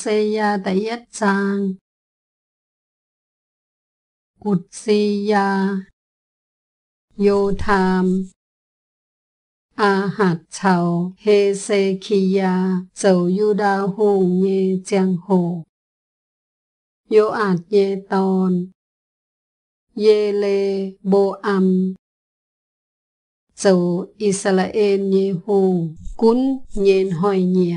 เซยาตยจางอุตสียา โยธาม อาหัดชาวเฮเซคียาเจ้ยูดาหงเยเจียงโห โยอาดเยตอน เยเลโบอัมเจ้อิสราเอลเยโฮกุนเยนหอยเนีย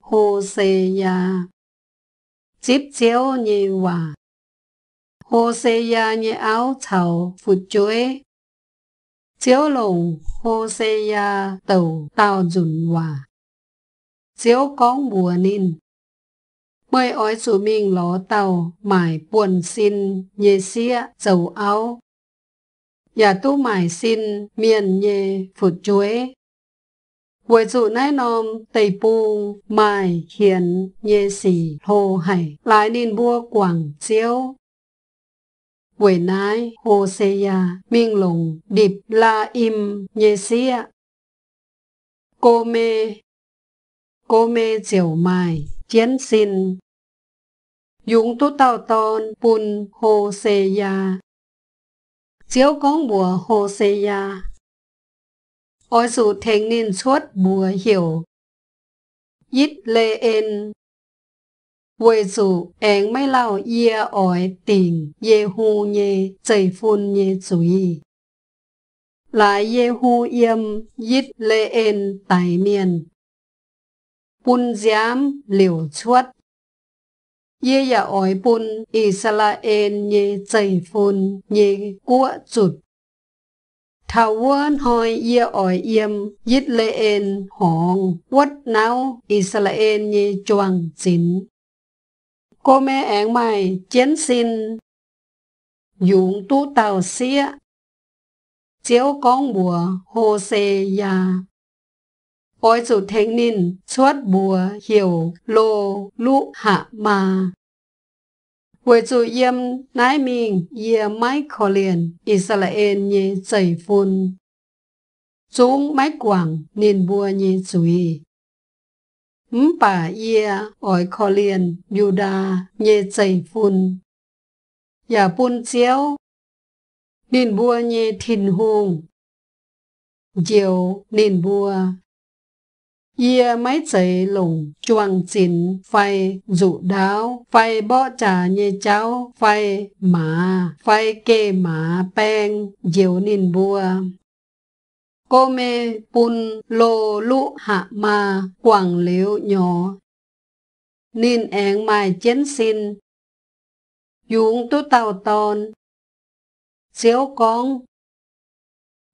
hồ xê ya tiếp chiếu nhê hòa hồ xê ya áo chào phụt chuối chiếu lồng hồ xê ya tàu tàu dùn hòa chiếu con bùa nín. Mới ói chủ mình ló tàu mải buồn xin nhê xía dầu áo. Nhà tu mải xin miền nhê phụt chuối với chủ nai nom tây pu, mai hiền nhê xì hồ hải lái nên bua quảng chiếu. Với nái hồ xê ya, minh lùng điệp la im nhê xia. Cô mê cô mê chiều mai chiến xin. Dũng tu tao tôn bùn hồ xê ya. Chiếu con bùa hồ xê ya ôi dù thành niên suốt bùa hiểu. Yết lê en. Với dù anh mấy lao yê ỏi tình ye hu nhê chảy phun nhê chú ý. Là ye hu yếm yết lê en tài miền. Bun giám liều chuốt Yê yà dạ ỏi bun Israel nhê chảy phun nhê, của chụt thảo quân hồi ia ỏi yếm yết lệ en hong quất náo, Israel như choàng xin. Cô mẹ áng mày chiến xin. Dụng tu tàu xía chiếu con bùa hồ xê ya ôi chủ thánh niên suốt bùa hiểu lô lũ hạ mà với chủ khó liền Israel phun. Chúng máy quảng nên bùa như chuối. Bà yê ỏi khó liền Yuda như chạy phun. Và phun chéo nên bùa như thìn hùng. Diều nên bùa Yê mấy chạy lùng chuang chín, phai dụ đáo, phai bó trà như cháu, phai mà phai kê mà bèng diều nín bùa. Cô mê bùn lô lũ hạ ma, quảng liễu nhỏ. Nín áng mai chiến xin. Dùng tu tàu tòn. Xéo con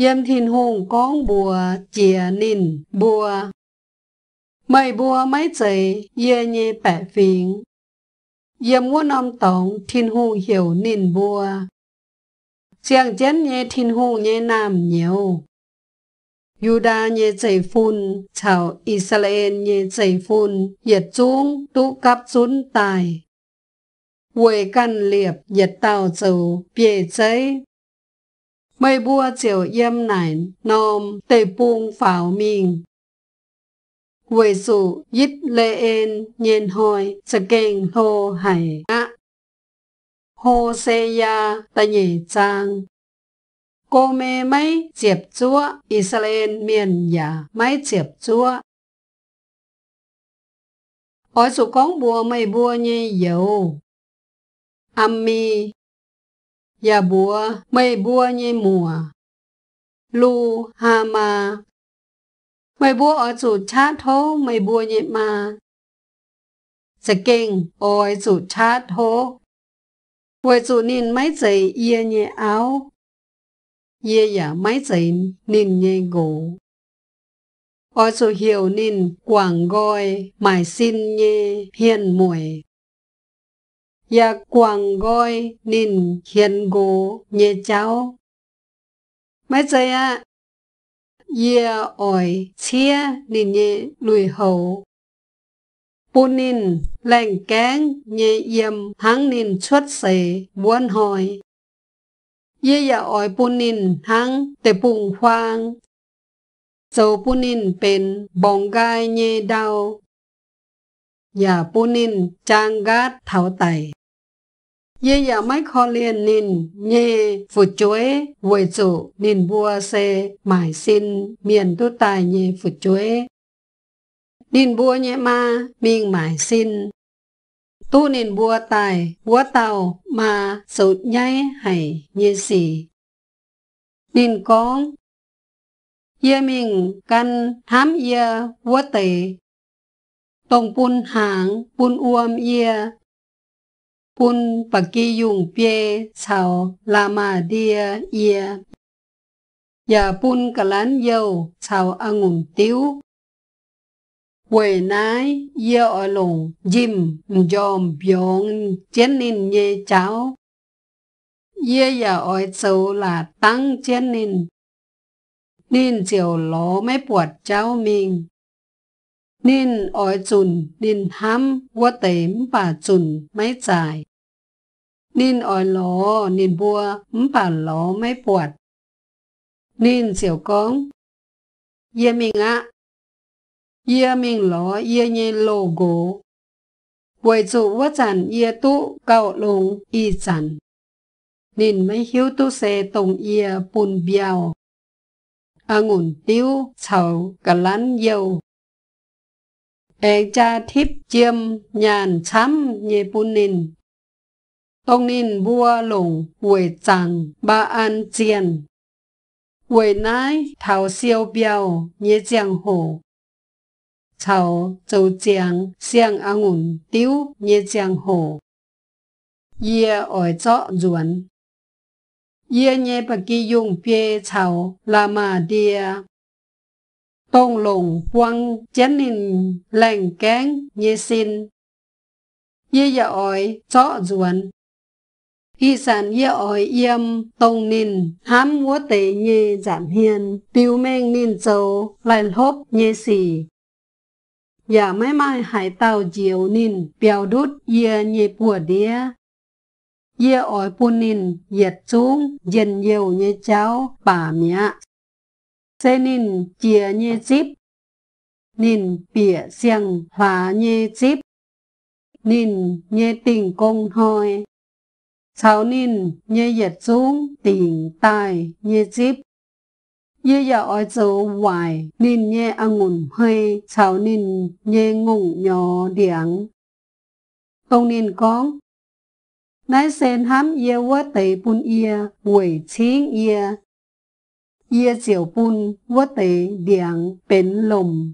เยี่ยมทินหงก้องบัว เจียนินบัว ไม่บัวไม่ใจเยี่ยเยแปะฟิง เยี่ยมว่านอมตองทินหงเหี่ยวนินบัว เจียงเจนเยทินหงเยนามเหนียวยูดาเยใจฟุนชาวอิสราเอลเยใจฟุนเหยียดจุงตุกับซุนตายวยกันเหลียบเหยียดเต่าจูเปียใจ mây bua chiều yêm nản nôm tề buông pháo mình Quỳ sụ yít lê en nhiên hồi sạc kênh hô hải. Hô xê ya ta nhị trang. Cô mê mấy chiệp chúa, Israel miền nhà mấy chiệp chúa. Ôi sụ con bùa mây bùa nhi dầu. Ammi ya bùa, mây bùa nhé mùa. Lu, hà mà. Mây bùa ở chủ chát thô, mây bùa nhé mà. Sẽ dạ kinh, ôi chủ cha thô. Quay chủ nên mấy giày yê nhé áo. Yê dạ ya mấy giày nên nhé gỗ. Ôi chủ hiểu nên quảng gọi, mải xin nhé hiền mùi. Dạ ya quang goi nin hiền go nhẹ cháu. Mấy giây á, ye dạ ỏi chia nin nhẹ lùi hậu. Bù nin lành kén nhẹ yếm hăng nin xuất sẻ buôn hỏi. Ye ya ỏi bù nin hăng tè bụng hoang. Dầu bù nin bền bóng gai nhẹ đau. Nhà bù nin trang gát tháo tẩy ye ya mai kho liền nin nhê phụ chuối vui chủ nin bùa xe mải xin, miền tu tài nhê phụ chuối nin bùa nhé ma miên mải xin. Tu nin bùa tài bùa tàu mà sụt nháy hay nhê xì. Nin con. Ye mình căn, hám ye vua tề. Tông bùn hàng bùn uom ye bun bà ki dùng bia chào là mà đia ia. Và bun cả lán dâu chào à ngùn tiếu. Quê nái dơ ở lùng dìm dòm biong chén nên nhê cháu. Dê dạ ôi châu là tăng chén nên. Nên chiều lố mấy buộc cháu mình. Nên chun, chùn nên hám quá tếm chun, chùn mấy. นินอ่อยหลอ นินบัวมันป่านหลอไม่ปวด นินเสี่ยวกองเยี่ยมิงอะเยี่ยมิงหลอเยี่ยเยโลโก้วยจุว่าจันเยี่ยตุเก่าลงอีจัน นินไม่หิวตุเซตรงเอียปุนเบียวองุ่นติ้วเฉากะลันเยวเอกจาทิพย์เจียมยานช้ำเยปุนนิน ông in bua lùng huệ chẳng ba an chiền huệ nái thảo siêu biao nhé giang hồ. Chào châu giang xiang a ngùn tiêu nhé giang hồ. Ye ở chó ruộn ye nhé bà kỳ dùng bia chào là mà đia. Tông lùng quăng chén in lành cán nhé xin ye ya oi chó ruộn hi sản ye oi yêm tông nin hám múa tế nhê giảm hiền tiêu men nin châu lại lốp nhê xì. Dạ mai mai hải tàu diều nin bèo đút ye nhê bùa đía ye oi pu nin yết xuống dần nhiều nhê cháu, bà mía. Xe nin chia nhê chip nin bìa xiang hòa nhê chip nin nhê tình công hoi Chào nín, nhé yết zung tỉnh tài, nhé zip Nhé yà oi châu hoài, nín nhé ăn ngùn hơi, chào nín, nhé ngủng nhỏ điảng. Công nín con. Nái sen hám yê vơ tẩy bùn yê, quẩy chín yê. Yê chiều bùn vơ tẩy điảng bến lồng.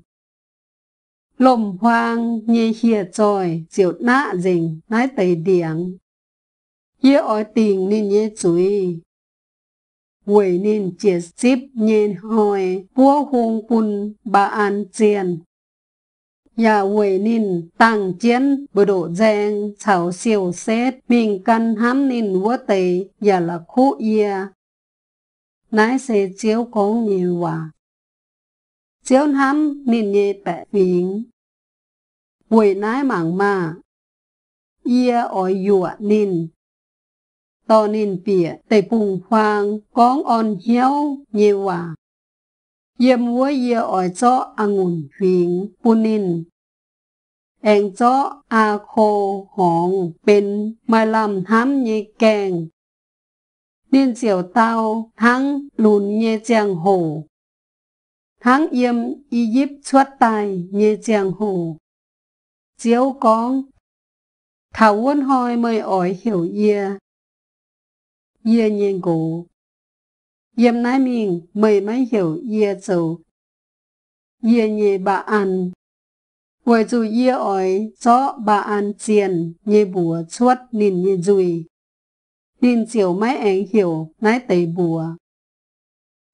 Lồng hoang nhé hiệt rồi, chiều nạ dình, nái tẩy điảng ye ở tình nên ye chuối quỷ nên chia ship nên hồi búa hùng quân ba an chiến nhà quỷ nên tăng chiến bộ độ giang siêu xét mình căn hám nên vua tề nhà là khu ye nái sẽ chiếu cống nhiều chiếu hám nên ye bẻ phiến quỷ nái mảng mà. Ye ở dụa nên to nên bìa tây phùng khoang con on hiếu, nhiều hòa yếm mua yê ỏi cho angùn huyền bu nên anh cho a khô, hòn bên mai làm thám nhẹ kèng. Nên chiều tao, thắng, lùn nhẹ chàng hồ. Tháng yếm y díp chuốt tài nhẹ chàng hồ. Chiếu con. Thảo quân hoi mời ỏi hiểu yê ye nhiên cụ. Yem nái miên mây mấy hiểu ye chủ. Ye nhị bà ăn. Vậy dù ye ỏi gió bà ăn tiền nhị bùa chuốt nín nhị dùi. Nín chiều mấy ảnh hiểu, nái tẩy bùa.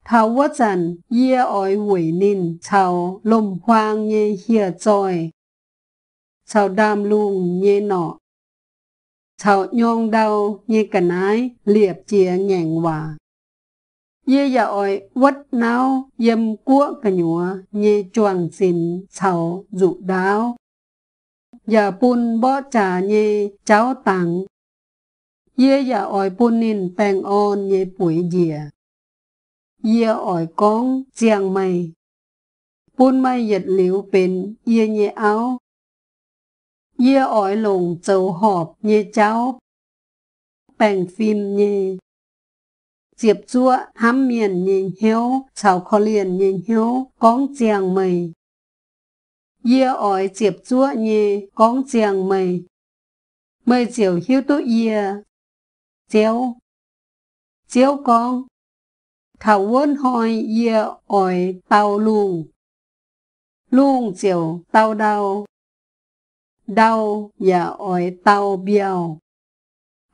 Thảo vô trần, ye ỏi hủy nín chào lùm hoang nhị hìa tròi. Chào đam lùng nhị nọ. 朝 nhong đau, như cả nái, liệp chia nhàng hòa. Ye dạ oi vất náo yếm quốc cả nhúa như chuồng xin cháu dụ đáo. dạ bún bó trà như cháo tặng. Ye dạ oi bún nín bèng on như bụi dìa. Ye oi con chiang mây. bún mây giật liu bình ye như áo. Ye oi lùng châu họp như cháu. Bèng phim như diệp chua hám miền nhìn hiếu chào khó liền nhìn hiếu, con chàng mày yê ỏi diệp chua nhì, con chàng mày Mời chiều hiếu tu yê Chéo. Chéo con thảo quân hỏi yê ỏi tàu lùng. Lùng chiều tàu đau đau và ỏi tàu biao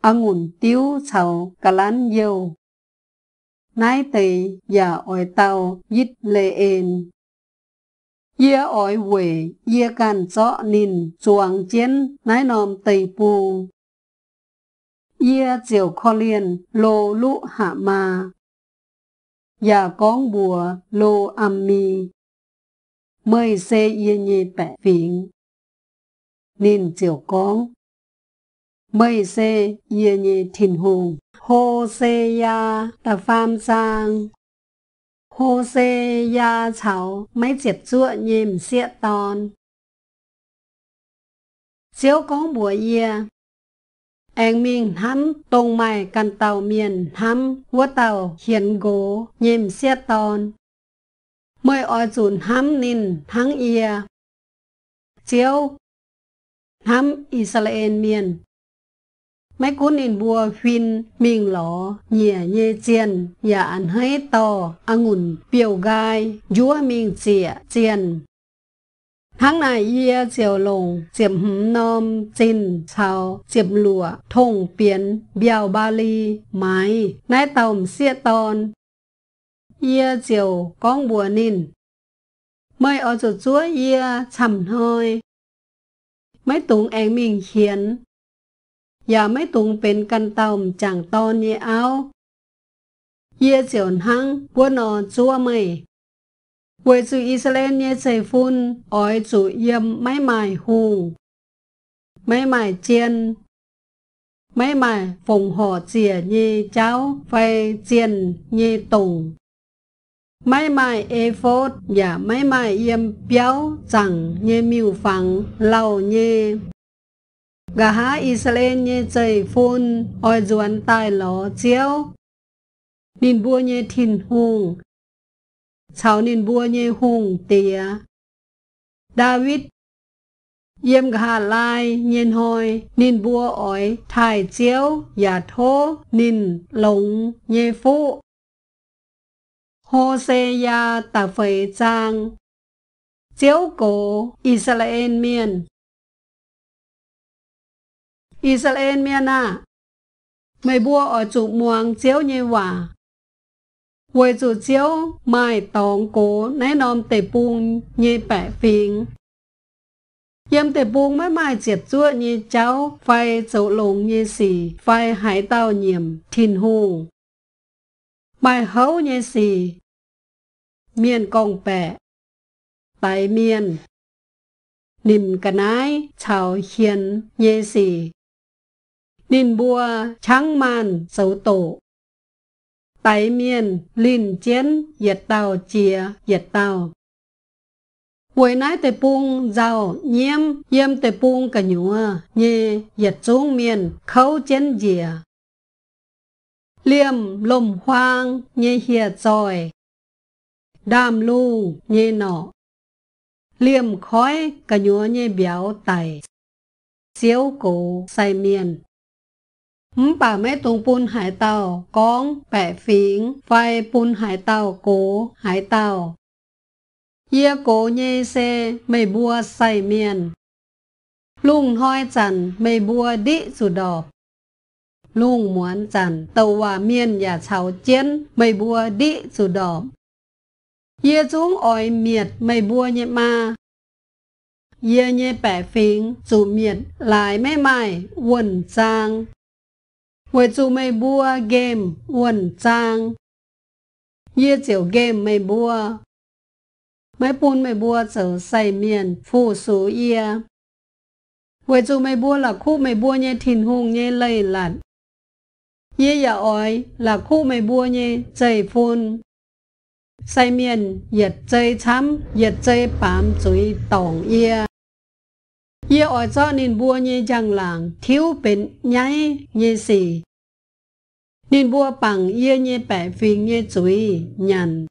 ăn ngùn tiếu sầu cả lán dâu nái tì và ỏi tàu dít lê ên. Yê ỏi quỷ, yê can chọ nín, chuang chiến, nái nòm tì bù. Yê chiều kho liền, lô lũ hạ ma. Và con bùa, lô âm mi. Mời xe yê nhê bẻ phiền. Nín chiều con. mây xê yê nhê thìn hùng. ya, ta pham sang. Hosea cháu mấy chiếc chua nhìm xịa tòn Chiếu con bùa yê Anh mình hắn tông mày căn tàu miền hắn Húa tàu hiền gỗ nhìm xịa tòn Mới oi dùn hắn nín hắn yê Chiếu ham Israel miền. Mấy cuốn in bùa phim mình lỏ nhẹ nhẹ chiên nhà ăn hay to angùn biểu gai dúa mình chĩa chiên tháng này yê chiều lồng chiếm hùm nôm chinh chào chiếm lụa, thông biến biểu ba ly máy nái tàu xia ton yê chiều con bùa nín. Mây ở chỗ chúa yê chầm hơi ไม่ตุงแองมิงเขียน อย่าไม่ตุงเป็นกันเต่าจังตอนเยเอาเยเสียวหังวัวนอจัวไม่เวสุอิสเลนเยใส่ฟุนอ้อยจุเยี่ยมไม่หมายหูไม่หมายเจียน ไม่หมายฝงห่อเจียเยเจ้าไฟเจียนเยตุง mai mai e phốt và mai mai yếm béo chẳng nhé miêu phẳng lau nhé gà há Israel nhé chảy phun, oi duẩn tai ló chéo nín bua nhé thìn hùng cháu nín bua nhé hùng tía David. Yếm gà lai nhiên hoi nín bua ói thải chéo và thô nín lồng nhé phụ Hosea ta phẩy trang. Chiếu cổ Israel miền. Israel miền à mày bua ở chủ muang chiếu như hòa Quay chủ chiếu, mai tòng cố nấy nòm tề buông như bẻ phiền Yếm tề buông mãi mai triệt chua như cháu, Phai dấu lùng như xì, Phai hải tao nhiệm thìn hùng. Mai hấu như xì Miền công bẻ bài miền Nìm cả nái, chào hiền, nhê xì nìn bùa trắng màn xấu tổ. Tại miền lìn chiến diệt tàu chìa diệt tàu. buổi nái tề bung giàu nhiễm yếm tề bung cả nhúa nhê diệt xuống miền khấu chiến dìa. liềm lùm hoang, nhê hiệt rồi. Đàm lu nhê nọ. liềm khói cả nhúa nhê béo tài. Xíu cổ say miền bà mấy tung bún hải tàu, con bẻ phiến, vai bún hải tàu cổ, hải tàu. Yê cổ nhê xe mây bua say miền. Lung hoi chẳng mây bua đi dù đỏ. lung muốn chẳng tàu hòa miên nhà cháu chiến mây bùa đi dù đỏ. Yê chúng ỏi miệt mây bùa nhẹ ma. Yê nhẹ bẻ phính dù miệt lại mê mải quần trang. Với dù mây bùa game quần trang. Yê chiều game mây bùa. Mấy bún mây bùa trở say miền phụ số yê. Với dù mây bùa là khu mây bùa nhẹ thìn hùng nhẹ lây lặn. Yê ya oi là khu mây bùa nhẹ chảy phun. Sai miền yết chạy chăm yết chạy bám chuối tòng yê. Yê oi cho nên bùa nhé chẳng làng thiếu bên nhái nhé xì. Nên bùa bằng yê nhé bẻ phiền nhé chuối nhằn.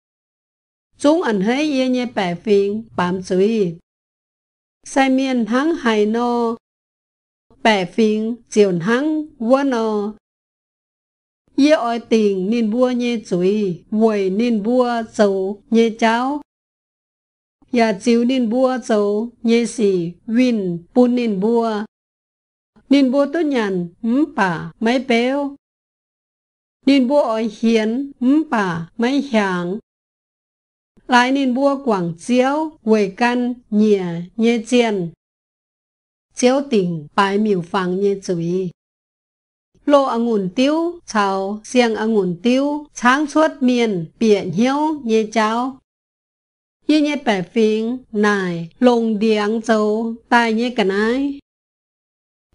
Chúng ảnh hế yê nhé bẻ phiền bám chuối. Sai miền hăng hài no. Bẻ phiền chiều hăng vua no ye oi tình nên bua nhê chuối vội nên bua dầu nhê cháo ya chiếu nên bua dầu nhê xì win bún nên bua nên bua tốt nhàn, ừm bà máy béo nên bua oi hiến, ừm bà máy hàng lại nên bua quảng chiếu quầy căn nhẹ nhẹ chiên. Chiếu tình, bái miều phẳng nhẹ chuối lô angun tiêu chào xiang angun tiêu sáng suốt miền biển hiếu nhẹ cháo như nhẹ bẻ phiền nài lồng điang châu tai nhẹ cả nái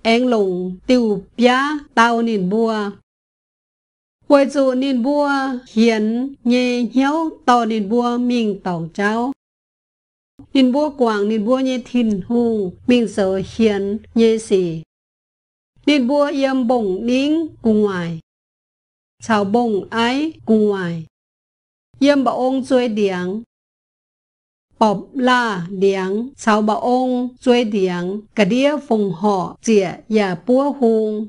em lồng tiêu bia tao nín bùa quay chủ nín bùa hiền nhẹ hiếu tao nín bùa mình tòng cháu. Nín bùa quảng nín bùa nhẹ thìn hùng mình sợ hiền nhẹ xỉ nên bua yếm bổng nín cùng ngoài. Chào bổng ái cùng ngoài. Yếm bà ông chuối điang bọc la điang chào bà ông chuối điang cả đĩa phùng họ chĩa và bùa hùng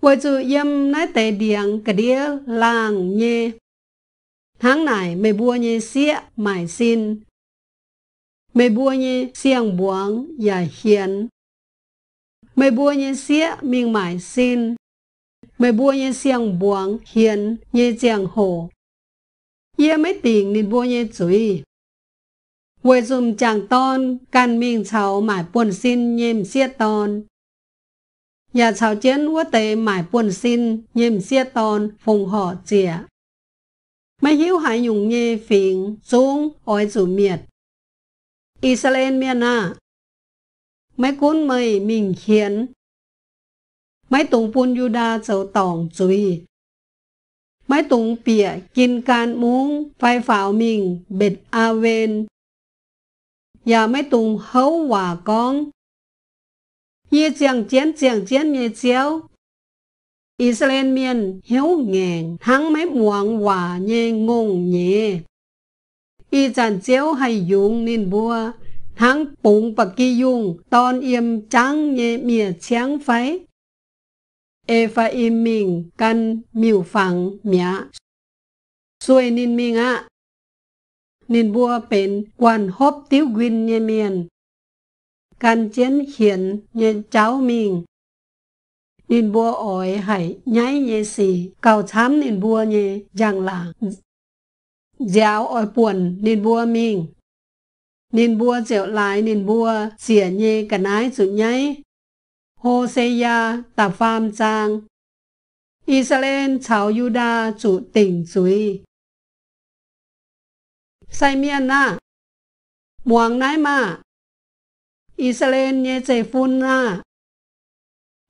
quay chú yếm nái tệ điang cả đĩa làng nhé tháng này mày bua nhé xịa mải xin. Mày bua nhé xiang buông và hiền. ไม่บัวเย็ยเสียมิงหมายสินไม่บัวเย็ยเสียงบวงเฮียนเยเจียงโหเย่ไม่ติ่งนินบัวเย็ยจุยเวซุมจางตอนกันมิงเฉาหมายป่วนสิ้นเย่มเสียตอนอย่าเฉาเจีนว่าเตหมายป่วนสิ้นเย่มเสียตอนฟงห่อเจียไม่หิวหายหยุ่งเย่ฝิงซูงอ้อยสูเมียดอิสราเอลเมียนา mày bua nhiên xía mình mải xin mày bua nhiên xiang buông hiền như giang hồ ye mấy tiền nên bua nhiên chuối với dùm chàng ton can mình cháu mải buồn xin nhìm xiết ton nhà cháu chiến quá tệ mải buồn xin nhìm xiết ton phùng họ chìa mấy hiếu hải dùng nhê phiền xuống ỏi chủ miệt Israel miền à mấy cuốn mây mình hiến mấy tùng bún yuda dấu tòng chuối mấy tùng bịa kinh can muống phai pháo mình bệt a ven và mấy tùng hấu hòa con ye chẳng chiến chẳng chiến ye chéo. Israel miền hiếu nghèn thắng mấy muang hòa nhẹ ngông nhẹ y chẳng chéo hay dùng nên bua hắn bụng và kỳ dung tôn im trắng nhẹ mìa cháng phái. Ê phá im mình căn miêu phẳng mía. Xuôi nên mình ạ. Nín bùa bền quan hốp tiếu quyên nhẹ miền. Căn chiến hiển nhẹ cháu mình. Nên bùa ỏi hải nháy nhẹ xì. Cao chám nên bùa nhẹ giang là. Giáo ỏi buồn nên bùa mình นินบัวเจียวหลายนินบัว เสียเยกันายสุดไงโฮเซยาตาฟาร์มจาง อิสราเอลชาวยูดาจุติ่งสุย ไซเมียนนาหมวงนายมา อิสราเอลเยเจฟุนนา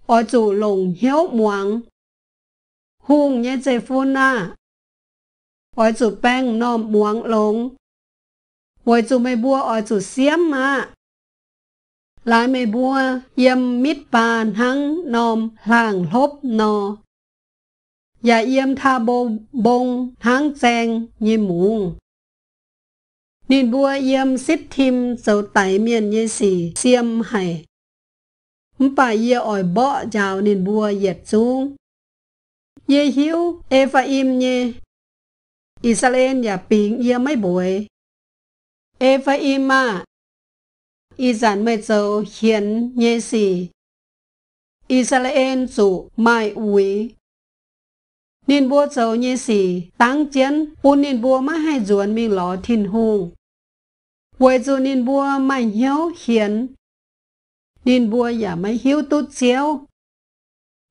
ออจูหลงเหี้ยวหมวงฮุ่งเยเจฟุนนาออจูแป้งน้อมหมวงหลง บัวออยจุเสียมมาลายไม่บัวเยี่ยมมิดปานหังนอมห่างลบนอ อย่าเยี่ยมทาโบบงหังแจงยิมุงนินบัวเยี่ยมสิบทิมเจ้าไตเมียนเยสีเสียมให้มป่าเยี่ยอ่อยเบาะยาวนินบัวเหยียดสูง เยหิวเอฟาอิมเยอิสราเอลอย่าปิงเยี่ยไม่บวย Ephraim à, y giản mê dấu hiến nhê xì. Israel chủ mai uy nên bua dấu như xì tăng chiến bún nên bua mà hai ruột mình lọ thiên hùng với dù nên bua mà hiếu hiền nên bua giả mà hiếu tốt chiếu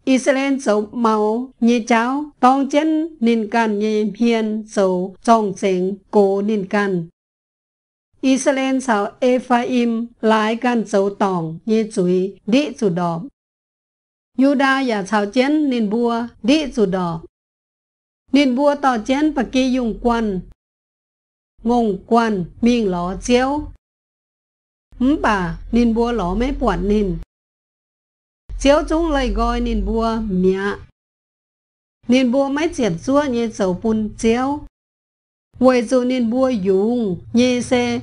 Israel dấu màu như cháu tông chân nên can như hiền dấu trong chính cố nên อิสราเอลชาวเอฟาอิมหลายกันเจ้าตองเยจุยดิจุดอบยูดาอย่าชาวเจนนินบัว ดิจุดอบนินบัวต่อเจนปกียุงกวนงงกวนมิงหลอเจียวหืมป่านินบัวหลอไม่ปวดนินเจียวจุงเลยกอยนินบัวเมียนินบัวไม่เจียดซัวเยเจ้าปุนเจียว vậy nên bua dùng như xe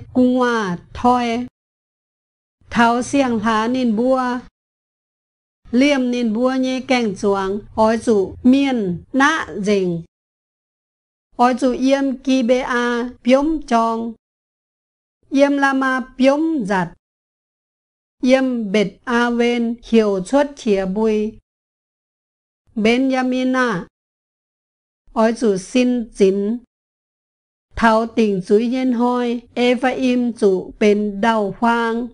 tháo chuang hỏi chủ miên, nã dình. Hỏi chủ yếm kỳ bê a biếm chong yếm lama biếm giặt. Yếm bệt a ven hiểu xuất thìa bùi. Benjamina hỏi chủ xin chín thảo tình chuối nhân hoi Ephraim chủ bên đầu hoang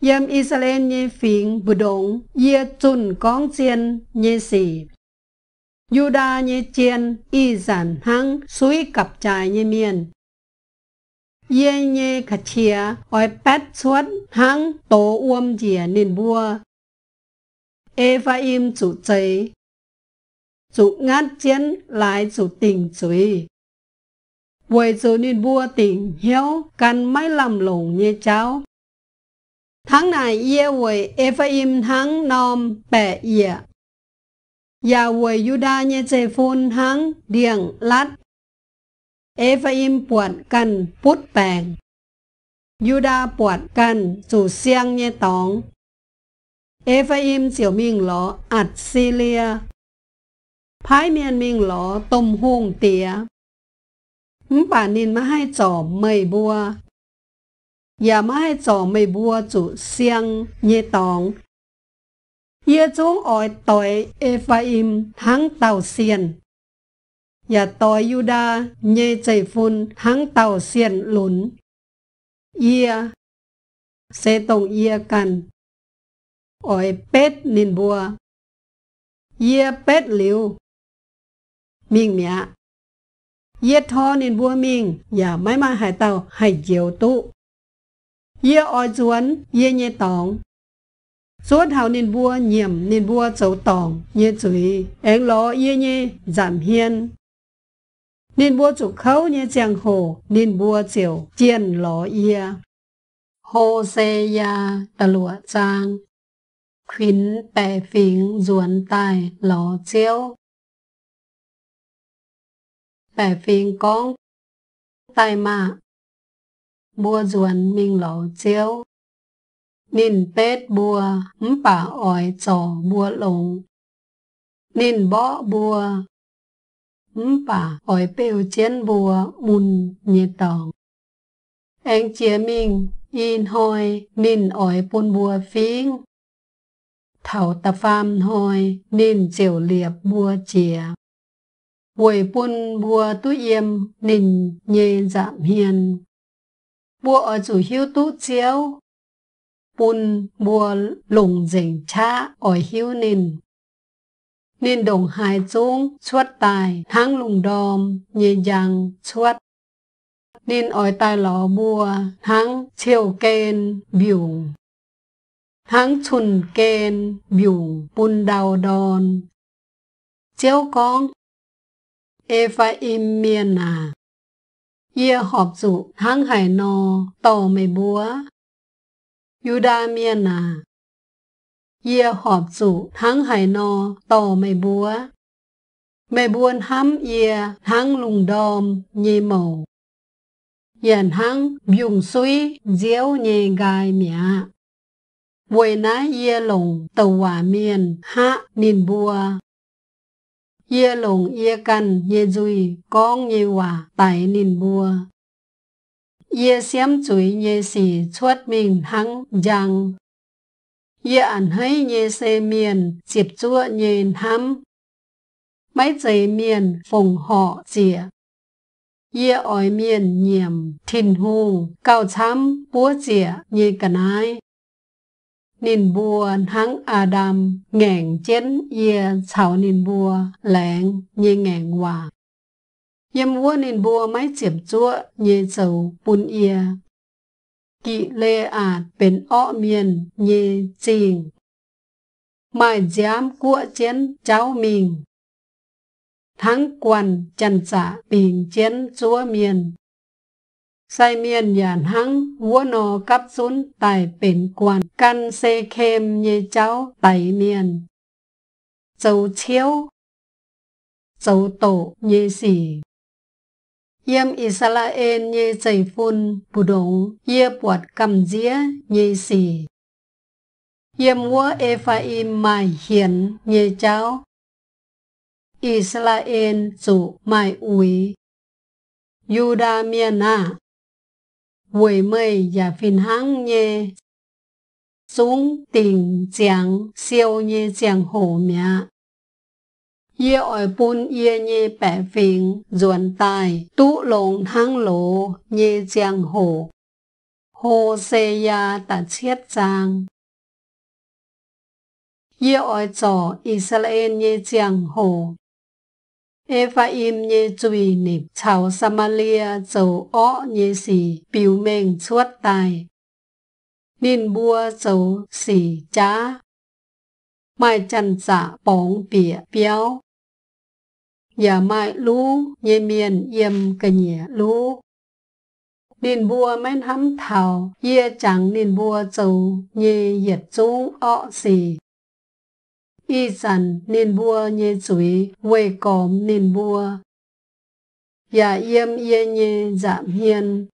Yam Israel nhé phiền bù đông yê chun con chiên nhé xì Yuda nhé chiên, y giản hăng suy cặp trài nhé miền. Yê nhé khả chia oi bát xuất hăng tổ uom dìa nền bua. Ephraim chủ chế. Chủ ngát chiến lại chủ tình chuối. วยโซนิบัวติงเหี้ยวกันไม่ลำหลงเยเจ้า ทั้งนายเอียวยเอฟอิมทั้งนอมแปะเอียยาวยยูดาเยเจฟุนทั้งเดียงลัด เอฟอิมปวดกันพุดแปงยูดาปวดกันสู่เซียงเยตอง เอฟอิมเสียวมิงหลออัดซีเลียพายเมียนมิงหลอต้มหุ่งเตีย ป่านินมาให้จอมไม่บัว อย่ามาให้จอมไม่บัวจุเซียงเยตองเยจงอ่อยต่อยเอฟาอิมทั้งเต่าเซียน อย่าต่อยยูดาเยใจฟุนทั้งเต่าเซียนหลุน เย่ยเซตงเย่ยกันอ่อยเป็ดนินบัว เย่ยเป็ดหลิว มิ่งเมีย yết thọ nên bùa mình. Và máy mà hải tàu hải diệu tụ. yết ỏi chuan. yết nhẹ tòng. Suốt hào nên bùa nhiệm nên bùa châu tòng nhẹ chửi én ló, yết nhẹ giảm hiên. Nên bùa chủ khấu nhẹ chàng hồ, nên bùa chiều chiên ló yết. Hồ xê ya tà lụa trang. Khuyến bè phính ruồn tài, ló chiếu. Bè phiên con tài mạ. Bua ruồn mình ló chiếu. Nín bết bùa, bà ỏi trò bùa lồng. Nín bó bùa, bà ỏi bèo chén bùa mùn nhiệt tòng. Anh chia mình, in hồi nên ỏi bùn bùa phiên Thảo tập phàm hồi nên chiều liệp bùa chìa. Buổi bùn bùa tu yêm nình nhê giảm hiền. Bùa ở chủ hiếu tu chiếu, buôn bùa lùng dình cha ở hiếu nình. Nên đồng hài chung chuột tài tháng lùng đòm nhẹ dàng chuột. Nên ỏi tài lò bùa tháng chiều kên biểu. Tháng chùn kên biểu bùn đào đòn. Chiếu con Ephraim miền à. Yê họp dụ tháng hải nò tàu mày búa Yuda miền à. Yê họp dụ thắng hải nò, tò mày búa. Mày buôn hắm yê hang lùng đom nhì màu. Yên hăng dùng suy diếu nhì gai mẹ. Vui ná yê lùng tàu hòa miền hạ nìn bùa. Yê lùng yê căn yê duy con nhê hòa tại nín bùa. Ye xiêm chuối ye xì, chuốt mình hăng giang. ye ẩn hay nhê xe miền, diệp chúa nhền hăm mấy giày miền phồng họ chìa ye ỏi miền nhiệm thìn hùng cao chăm búa chìa nhê cả nái nín bùa hăng Adam ngẹn chén ye chào nín bùa lẹng nhê ngẹn hòa yếm vua nín bùa mấy diệp chúa nhê chầu bún ye กิเลอาจเป็นอ้อเมียนเยจริงหมายจามกัวเจียนเจ้ามิง ทั้งกวนจันจะปิงเจียนจัวเมียนใส่เมียนหยานหังวัวนอกับซุนไตเป็นกวนกันเซเคมเย sai miên giản hăng vua nô cắp xuống tài bền quan căn xê khem như cháu tài miên. Dầu chiếu dầu tổ như xỉ. Yêm Israel như chảy phun bù đống yê bọt cầm dĩa như xỉ. Yêm vua Ephraim mài hiền, như cháu. Israel chủ mài úi Yuda miên à. Quỷ mây và phiền hăng nhê. Xuống tình chẳng siêu nhê chẳng hổ mẹ. Ye ỏi bún ye nhê bẻ phiền, ruồn tài, tú lồng thang lỗ, nhê giang hồ. Hồ xê ya ta chiết giang. Ye ỏi trò Israel nhê giang hồ eva im ye chùi nịp chào samalia dầu ó ye si piu mềm suốt tai Nên bua dầu si cha Mai chăn giả bóng bịa béo. ya mai lũ ye miền yêm cờ nhẹ lũ. Nên bua men hắm thảo, ye chẳng nên bua dầu ye nhiệt chú ọ si y dần nên bua nhé chuối quê cóm nên bua Dạ yếm yê nhé giảm hiền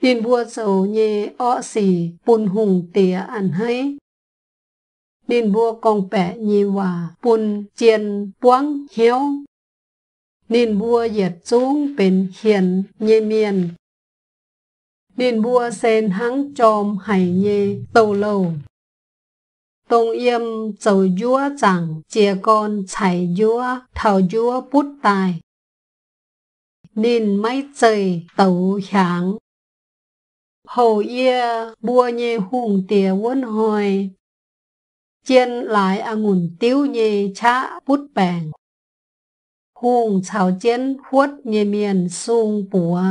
nên bua dầu nhé ọ xì bùn hùng tía ăn hay nên bua con bẻ nhì hòa bùn chiên buông hiếu. Nên bua diệt xuống bên hiền nhê miền nên bua sen hắng chom hải nhê tàu lầu Tông yêm dầu dúa chẳng chia con chảy dúa thảo dúa bút tài nên mấy trời tàu hạng hầu yê bua nhê hùng tìa quân hồi chiên lại angùn tiêu nhê chá bút bèng. Hùng chào chiến huốt nhê miền sung bùa.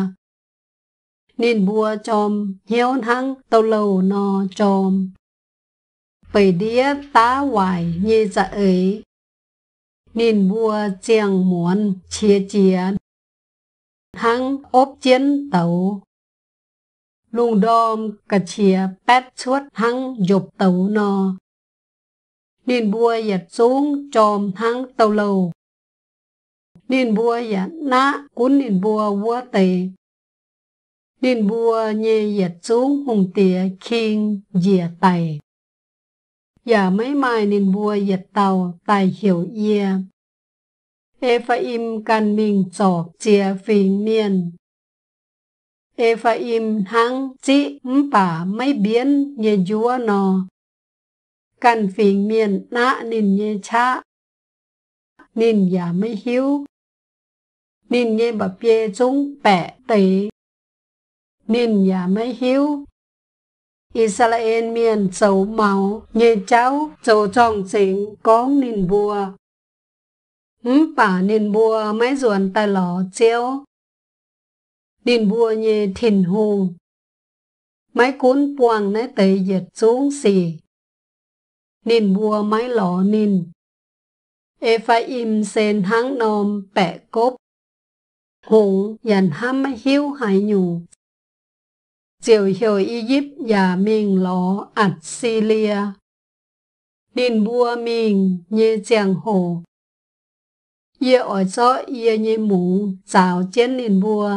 Nên bùa chòm hiếu hăng tàu lầu nò chòm. Bởi đĩa tá hoài như dạ ấy. Nên bùa chiang muốn chia chia. Hắn ốp chiến tàu. Lùng đom cả chia bét chuốt hắn dục tàu nò nên bua yết xuống tròm hắn tàu lâu. Nên bua yết ná cuốn nên bua vua tề. Nên bua nhê yết xuống hùng tìa khiên dìa tài giờ mấy mai nên bua yết tàu tài hiểu yê. Ephraim can mình chọc chia phiền miền. Ephraim hăng chỉ bà mấy biến nhê chúa nò. Can phiền miền nã nên nhê cha Nên giả mấy hiếu. Nên nhê bà bê chúng bẻ tế Nên giả mấy hiếu. Israel miền dấu màu như cháu dấu trọng chính con nín bùa hứ, bà nín bùa mấy ruồn tài lò chéo nín bùa như thìn hù. mấy cuốn buông nấy tệ diệt xuống xì nên bùa mái lọ nên Ephraim sen hang nom bẻ cốp hùng, dành ham hiếu hải nhủ chiều hiểu Egypt và mình lọ Assyria. Đình bùa mình như giang hồ. Ye ỏi cho ye như mũ chào chén nên bùa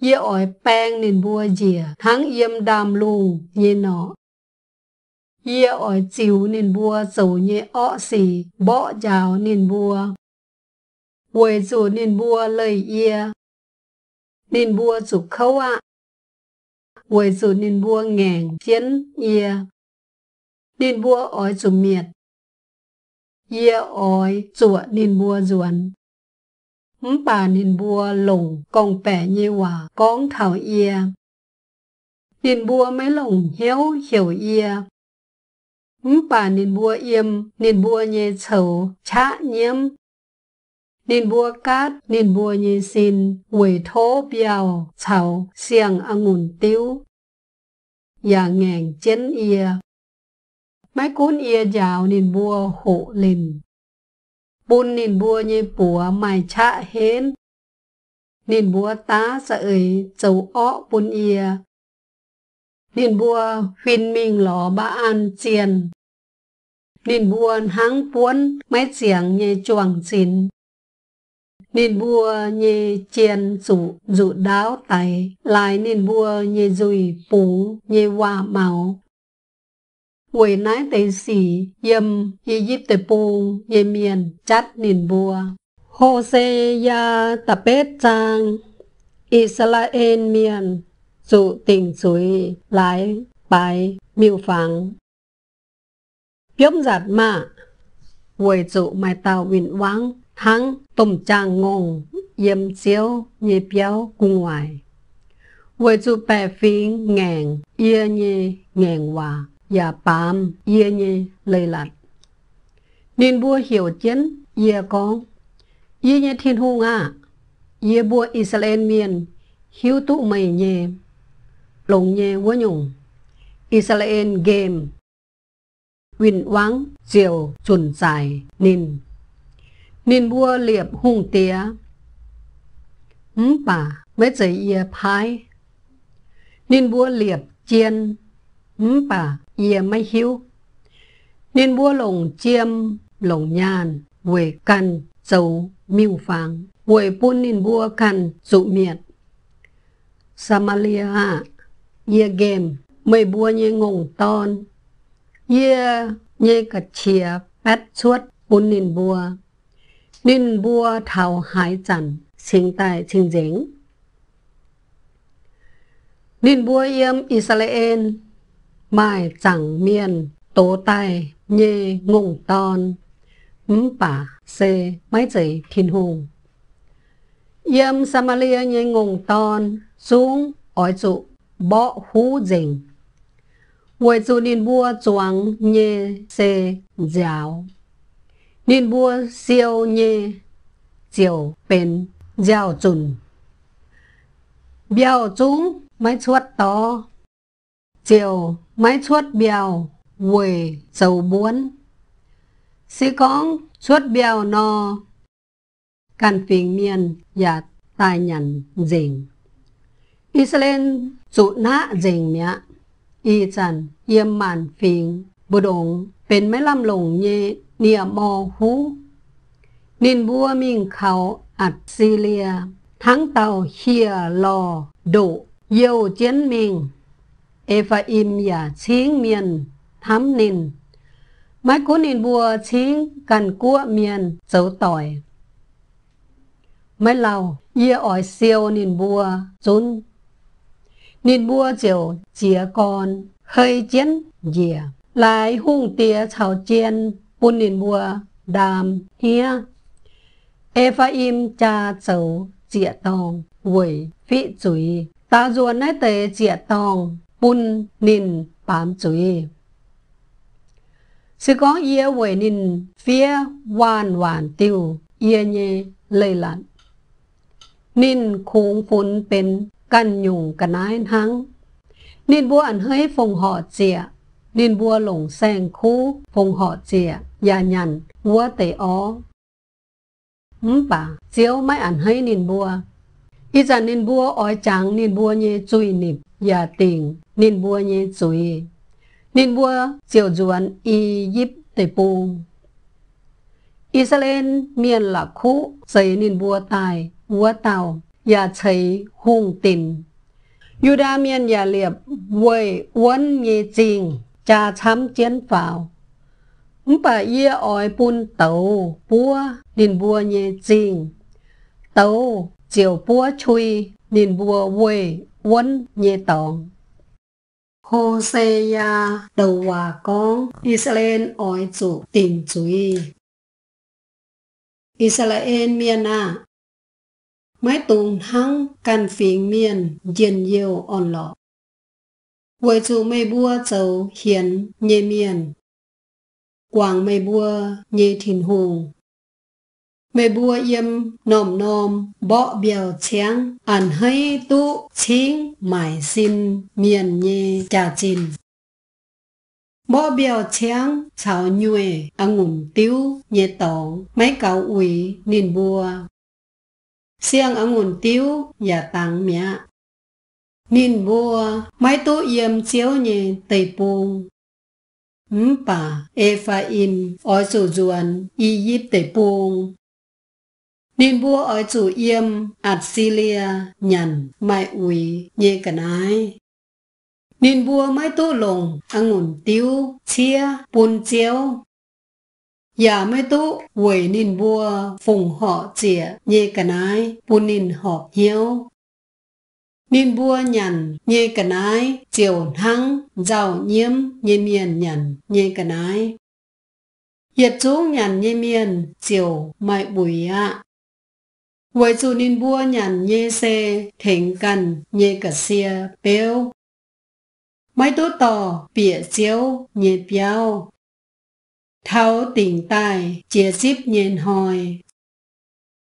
ye ỏi bang nên bùa dìa thắng yêm đàm lùng như nọ. Ye ỏi chiều nên bùa dầu như ọ xì bỏ giàu nên bùa quê dù nên bùa lời ye nên bùa dù khâu ạ quê chiến bẻ như hòa, con thảo yê. Nên bua mấy lồng hiếu hiểu yê. Hứng bà nên bua yêm Nên bua nhê chầu chá nhiễm nên bua cát, nên bua như xin quỷ thố biao chào xiang angùn tiêu và ngàn chén ia. Mấy cuốn ia dạo nên bua hộ lìn bún nên bua như bùa mày chạ hến. Nên bua tá sợ ấy châu ọ bún ia. Nên bua huyên minh lò ba an chiền nên bua háng buôn mấy chiang như chuồng chín nên bua nhê chiên dụ dụ đáo tài lại nên bua nhê dùi búng nhê hoa màu quỷ nái tây xỉ yếm yê díp tây bù yê miền chát nên bua hồ xê ya tập bết trang, Israel miền dụ tình suy lại bài miêu phẳng biếm giặt mạ quỷ dụ mai tàu vịnh vắng thắng tôm trang ngon yếm chiếu, nhị béo cung ngoài với chú bè phiên ngàn, yê nhị, ngàn hòa. Dạ Và bám yê nhị, lây lạc. nên bua hiểu chiến, yê con yê nhị thiên hùng à yê bua Israel miền, hiếu tụ mày nhẹ lồng nhẹ vô nhung. Israel game. Vinh vắng chiều chuẩn dài nên nên bua liệp hùng tía. Ừm bà mấy giấy yê phái. Nên bua liệp chiên. Ừm bà yê mấy hiếu. Nên bua lồng chiêm lồng nhàn huệ căn dầu miêu phàng. Huệ bún nên bua căn dụ miệt Samalia yê game mấy bua như ngùng ton. Yê như cả chìa, bát suốt bún nên bua nên bua thảo hải chẳng sinh tại trình dính. Nên bua yếm Israel mai chẳng miền, tố tài, nhê ngùng ton ấm bà xê máy giấy, thiên hùng. Yếm Samaria, nhê ngùng ton xuống ỏi trụ bỏ hú, dình. Với trụ nên bua choáng nhê, xê, giáo nên bua siêu nhê chiều bên giao chùn biao chú máy chuột to chiều máy chuột biao quầy dầu buôn sĩ con chuột biao no. Can phiền miền và tài nhận dình. Israel chủ nã dình mẹ. Y chân yêm màn phiền bộ đồn, bên mấy lăm lồng nhẹ nia mò hú. Nên bua mình khảo Australia tháng tàu hìa lò đổ yêu chiến mình im và chiến miền thám nên mái cố nên bua chiến cần cua miền dấu tỏi. Mấy lâu ye ỏi siêu nên bua trốn nên bua chiều chia con, hơi chiến dìa. yeah. ลายหุ่งเตียเฉาเจียน ปุนหนินบัว ดามเฮีย เอฟาอิมจาเฉาเจียตองเวยฟิจุย ตาจวนให้เตเจียตอง ปุนนินปามจุยสกองเอียเวยนินเฟียวานหวานติว เอียเยเลยหลันนินคงฝุนเป็นกันยุงกันนายทั้งนินบัวอันเฮยฟงหอเจีย ดินบัวหลงแซงคู่ พงหาะเจียยาหยันวัวเตออืมป่าเจียวไม่อ่านให้นินบัว อีจันนินบัวอ้อยจังนินบัวเยจุยนิบอย่าติงนินบัวเยจุย นินบัวเจียวจวนอียิบเตปูอิสเอลเมียนหลักคุใส่นินบัวตายวัวเตาอย่าใช้หุ่งตินยูดาเมียนอย่าเหลียบเว่ยวนเยจริง cha chăm chiến vào. Bà ye ỏi bún tàu búa nên búa nhẹ chinh. tàu chiều búa chui nên búa quê quân nhẹ tòng Hosea, đầu hòa con Israel ỏi chủ, tìm chuy Israel miền à mấy tùng hăng, can phiền miền diên yêu on lọ với chú mê bua châu hiền, nhê miền. Quảng mê bua, nhê thìn hùng mê bua yếm nòm nòm, bọ biểu chén ăn hay tu chính mải xin, miền nhê trà chín bọ biểu chén chào nhuệ ăn ngủ tiêu nhê tổng mấy cáo ủy nín bua. Xiang ăn ngủ tiêu và tăng mẹ. Nên bua mấy tố yếm chiếu nhẹ tây buông Mpa Ephraim ở chủ duan Egypt tây buông Nên bua ở chủ yếm Assyria nhằn, mai ủi, nhẹ cả nái. Nên bua mai tố lồng ăn ngủn tiêu chia bùn chiếu. Dạ mai tố, quầy nên bua phùng họ chĩa nhẹ cả nái bùn nên họp hiếu. Nên bua nhằn nhê cả nái chiều hăng giàu nhiễm nhê miền nhằn nhê cả nái. Yết chú nhằn nhê miền chiều mại bùi ạ. Với chú nín bua nhàn nhê xe thỉnh cần nhê cả xe béo. Mấy tố tỏ bịa chiếu nhê béo. Tháo tỉnh tài chia chip nhên hồi.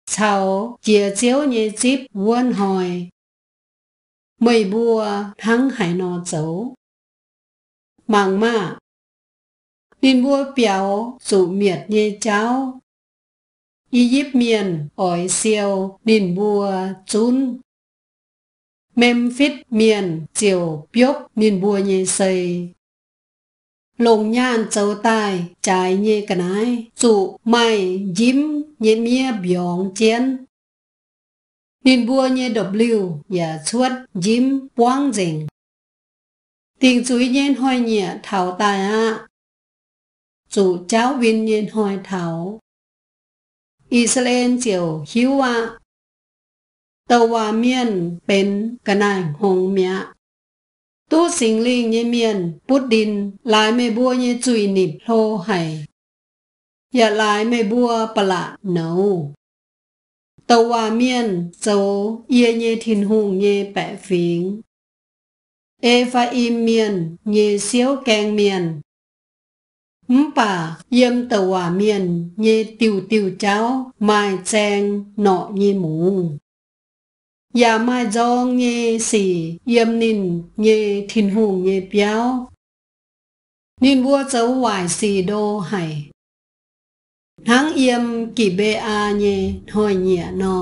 Cháu chia chiếu nhê chip vuôn hồi. Mây bùa thắng hải nó dấu. Mạng mạ. Nên bùa béo dụ miệt như cháu. Egypt miền ỏi siêu nên bùa chún. Memphis miền chiều biốc nên bùa như xây. Lồng nhan châu tai trái như cái nái, dụ mày dím như mía biong chén. nên bua nhé W và chuột dìm quang dình. Tình chú ý nhiên hỏi nhẹ thảo tài ạ. Chủ cháu viên nhiên hỏi thảo. Israel chiều hiếu ạ. Tàu hòa miên bên cả nài hồng mẹ. Tu sinh linh nhé miên, bút đinh, lái mê bua nhé chùi nịp lô hay. Dạ lái mê bua bà lạ nấu. tàu hòa miên châu ye nhê thiên hùng nhê bẻ phiến im miền, nhê xíu keng miền. Mpa, yêm tàu hòa miền, nhê tiêu tiêu cháo, mai chèng, nọ nhê mù. Yà mai dong nhê xì, yêm nìn nhê thiên hùng nhê béo. Nín vua cháu hoài xì đô hải, ทั้งเยี่ยมกิเบอาเยหอยเหยียนอ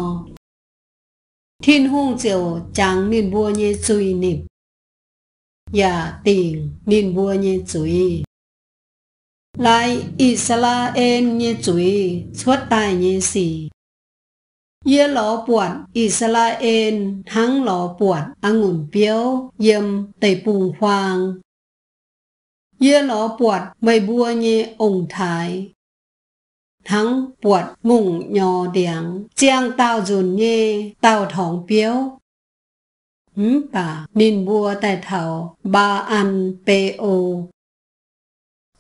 ทิ้นหุ่งเจียวจางนินบัวเยจุยนิบ อย่าติงนินบัวเยจุยลายอิสราเอลเยจุยชวดตายเยสีเย่หลอปวดอิสราเอลทั้งหลอปวดองุ่นเปียว เยี่ยมไตปุงฟาง เย่หลอปวดใบบัวเยองค์ไทย ทั้งปวดงุ่งยอเดียงเจียงเต้าจุนเย่เต้าท้องเปียวหืมป่านินบัวแต่เถาบาอันเปโอ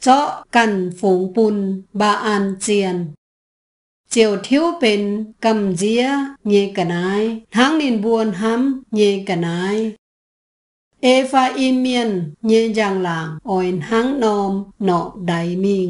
เจาะกันฝูงปุนบาอันเจียน เจียวเที่ยวเป็นกำเจียเยกะนายทั้งนินบัวห้ำเยกะนายเอฟาอิเมียนเยจังหลางอ่อยทั้งนอมเนาะไดมิง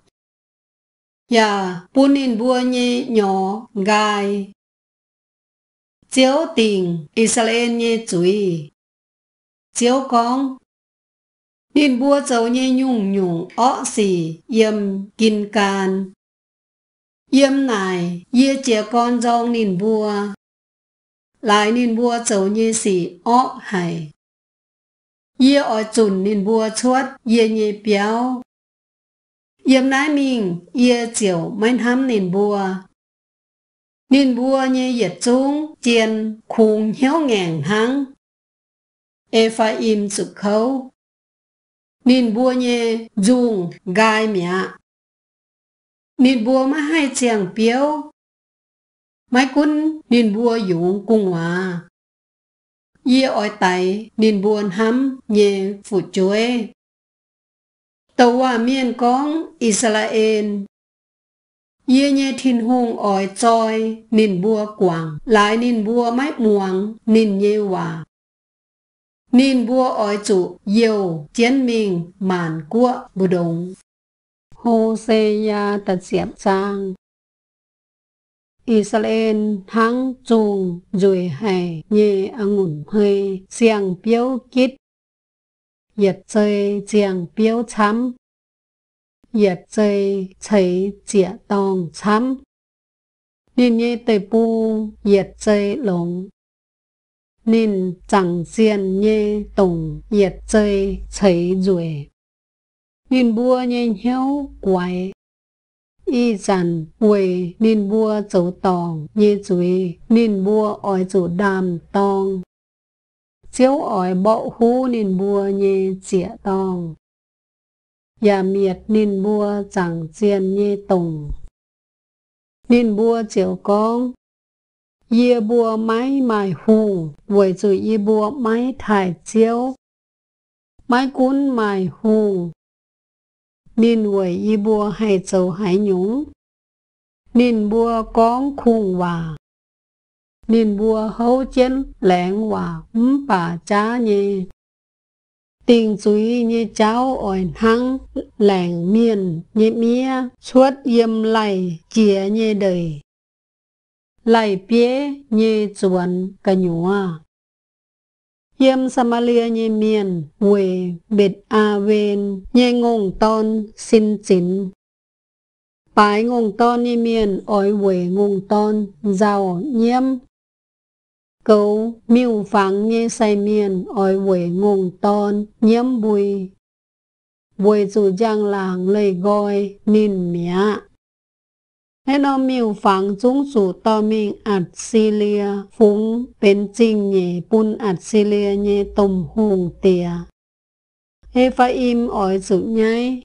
Dạ, ya hòa và bún in bua nhé nhỏ gai. Chiếu tình Israel nhé chuối chiếu con. Nên bua dấu nhé nhung nhung ọ xì yếm kinh can. Yếm này yê chia con dòng nên bua lại nên bua dấu nhé xì ọ hay yê ở chuẩn nên bua chuốt yê nhé béo yếm nái mình yê chiều mấy thăm nền bùa. Nền bùa như yết chung chiên khung hiếu ngàn hăng Ephraim sụp khấu Nền bùa như dùng gai mẹ Nền bùa mà hai chàng biếu mai quân nền bùa dùng cung hòa yê oi tay nền buồn hắm nhẹ phụ chuối tàu hòa miền con Israel. Yê nhé thiên hùng oi choi nên bua quảng. Lại nên bùa mái muang nên nhé hòa nên bùa oi chủ yêu chiến mình màn cua, bù đồng hồ sê ya tật diệp trang. Israel thắng chung rồi hay nhẹ angун hơi xiang biếu kít yết chơi chàng biếu chăm, yết chơi chơi chia tòng chăm, nên nhẹ tây bu yết chơi lồng nên chẳng xiên nhẹ tổng yết chơi chơi rồi nên bua nhẹ hiếu quái y dàn quầy nên bua dấu tòng như chuối nên bua ỏi dấu đàm tòng chiếu ỏi bộ hú nên bua như chĩa tòng. Và miệt nên bua chẳng chiên như tùng. Nên bua chiều con. Yê bua máy mài hù với rồi yê bua máy thải chiếu. Máy cuốn mài hù. Nên quầy yê bua hay châu hải nhúng. Nên bua con khung hòa nên bua hấu chén lẹn hòa ấm bà cha nhé tình suy như cháu ỏi hăng lẻng miền như mía suốt yếm lầy chia như đời. Lầy bế như chuẩn cả nhúa. Yêm Samaria như miền, quê biệt a ven, như ngôn tôn xin chín Bái ngôn tôn như miền, ỏi quê ngôn tôn, giàu nhiễm. Cứu miêu phẳng như say miền, ỏi quỷ ngùng tôn, nhiễm bùi. Bùi dù giang làng lời gọi, nín mía. Thế nó miêu phẳng chúng chủ to mình ạt xì lìa phúng bên trình nhẹ bún ạt xì lìa nhẹ tùm hùng tìa. Hê phá im ỏi dự nháy.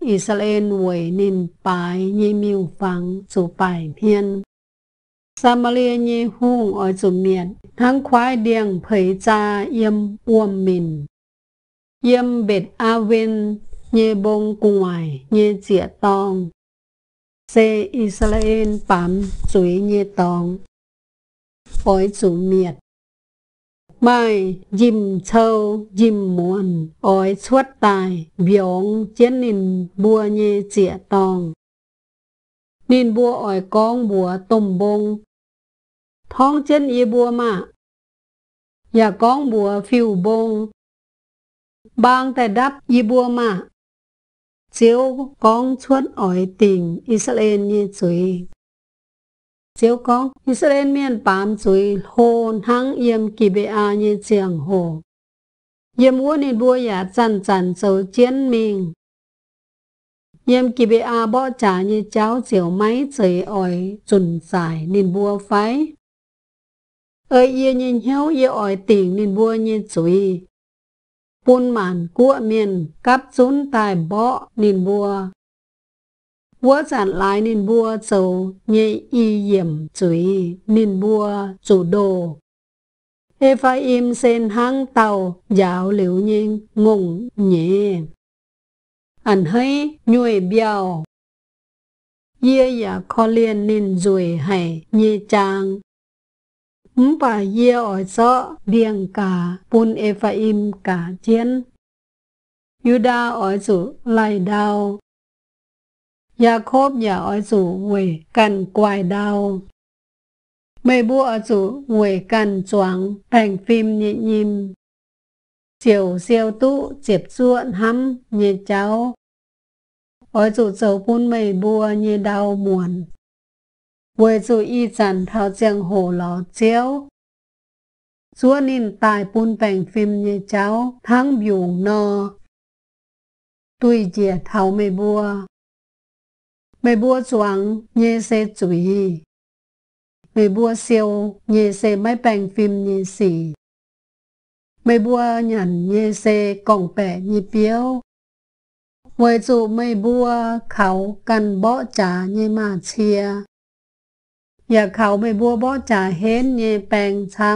Israel quẩy nín bài nhẹ miêu phẳng chủ bài thiên. Samaria nhi hung ở chủ miệt. Thắng khoái điềng phẩy cha yếm uom mình. Yếm bệt a ven nhê bông ngoài nhê chĩa tong xe Israel bám chuối nhê tòng. Ôi chủ miệt. Mai dìm châu dìm muôn ôi suốt tài viếng chiến nìn, bùa nhê chĩa tòng nín bùa ỏi con bùa tôm bông thong chân y bùa mà và con bùa phiêu bông bang tại đắp y bùa mà chiếu con chuốt ỏi tình Israel như chuối. Chiếu con Israel miền bám chuối, hồn hăng yếm kỳ bệ a như chiang hồ. Yếm uốn nên bùa ya chăn chăn sầu chiến mình. Nhiệm kỳ bị a bỏ trả như cháu chiều máy trời ỏi trùn giải nên bùa phái. Ơi yên nhìn hiếu yên ỏi tỉnh nên bùa như chùi. Bùn màn của miền cắp chúng tài bỏ nên bùa bùa giản lại nên bùa dầu nhẹ y hiểm chùi nên bùa chủ đồ Ephraim sen hang tàu giáo liễu nhiên ngùng nhẹ anh hay nhuệ biao ye ya khó liên nên rồi hay nhẹ trang bà ye ở chỗ điền cả bun Ephraim cả chiến Juda ở chỗ lại đau, Gia khốp nhà ở chủ về cần quài đau. Mê bua ở chủ về cần choáng bành phim nhị nhìm. Chiều siêu tụ chếp ruộn hăm như cháu. ôi chủ sầu phun mây bùa như đau muộn. Về chủ y chẳng thao chẳng hồ lò chiếu. Chúa nên tài phun bành phim như cháu, thắng biểu no. Tuy dìa thao mây bùa mây bùa choáng như xe chuy. mây bùa siêu như xe máy bành phim như xỉ. ไม่บัวหยันเยเซกล่องแปะยีเปียวมวยจูไม่บัว เขากันเบาะจ่าเยมาเชีย อย่าเขาไม่บัวเบาะจ่าเห็นเยแปงช้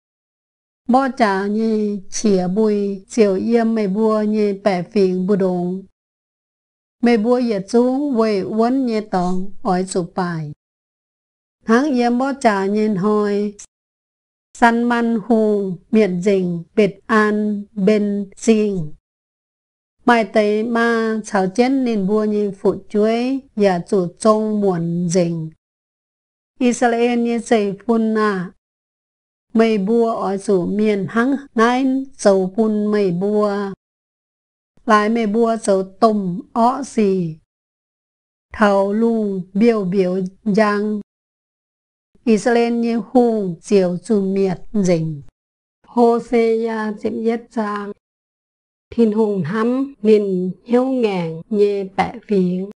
ำเบาะจ่าเยเฉียบุยเฉียวเยี่ยมไม่บัวเยแปะฝีงบุดงไม่บัวเหยียดจูงเวยวนเยตองอ้อยสุปายทั้งเยี่ยมบ่จ่าเยนหอย San Man Hu Miện Dình Biệt An Bên Dình Mai tới ma cháu chén nên vua như phụ chuối và chủ trông muộn dình. Israel như xây phun na, Mây bua ở chủ miền hăng nai dầu phun mây bua. Lại mây bua dầu tùm ọ xì, Thảo lù biểu biểu giang Israel như hùng chiều chủ miệt, dình. Hosea chim yết trang. Thiên hùng hắm nên hiếu ngàn, nhê bẻ viếng.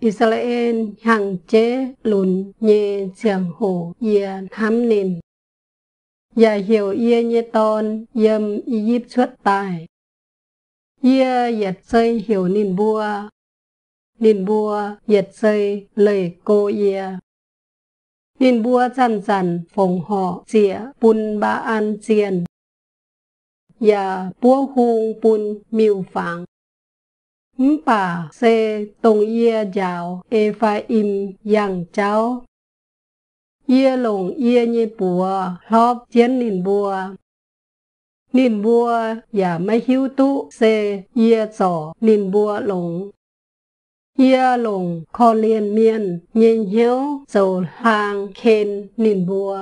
Israel hàng chế, lùn, nhê trường hồ yê hắm nên. Và hiểu yê nhê tôn yêm y díp xuất tài. Yê yết xây hiểu nên bua นินบัว เหยียดเซย เลยโกเอียนินบัวจันจันฝงห่อเจีย ปุนบาอันเจียน อย่าปัวฮูงปุนมิวฝังมป่าเซตรงเยียยาว เอฟาอิมอย่างเจ้า เยียหลงเยียเยปัวรอบเจียนนินบัว นินบัว อย่าไม่หิวตุเซ เยียจ่อนินบัวหลง Yê lùng kho liền miên, nhìn hiếu, dầu hàng khen nìn bùa.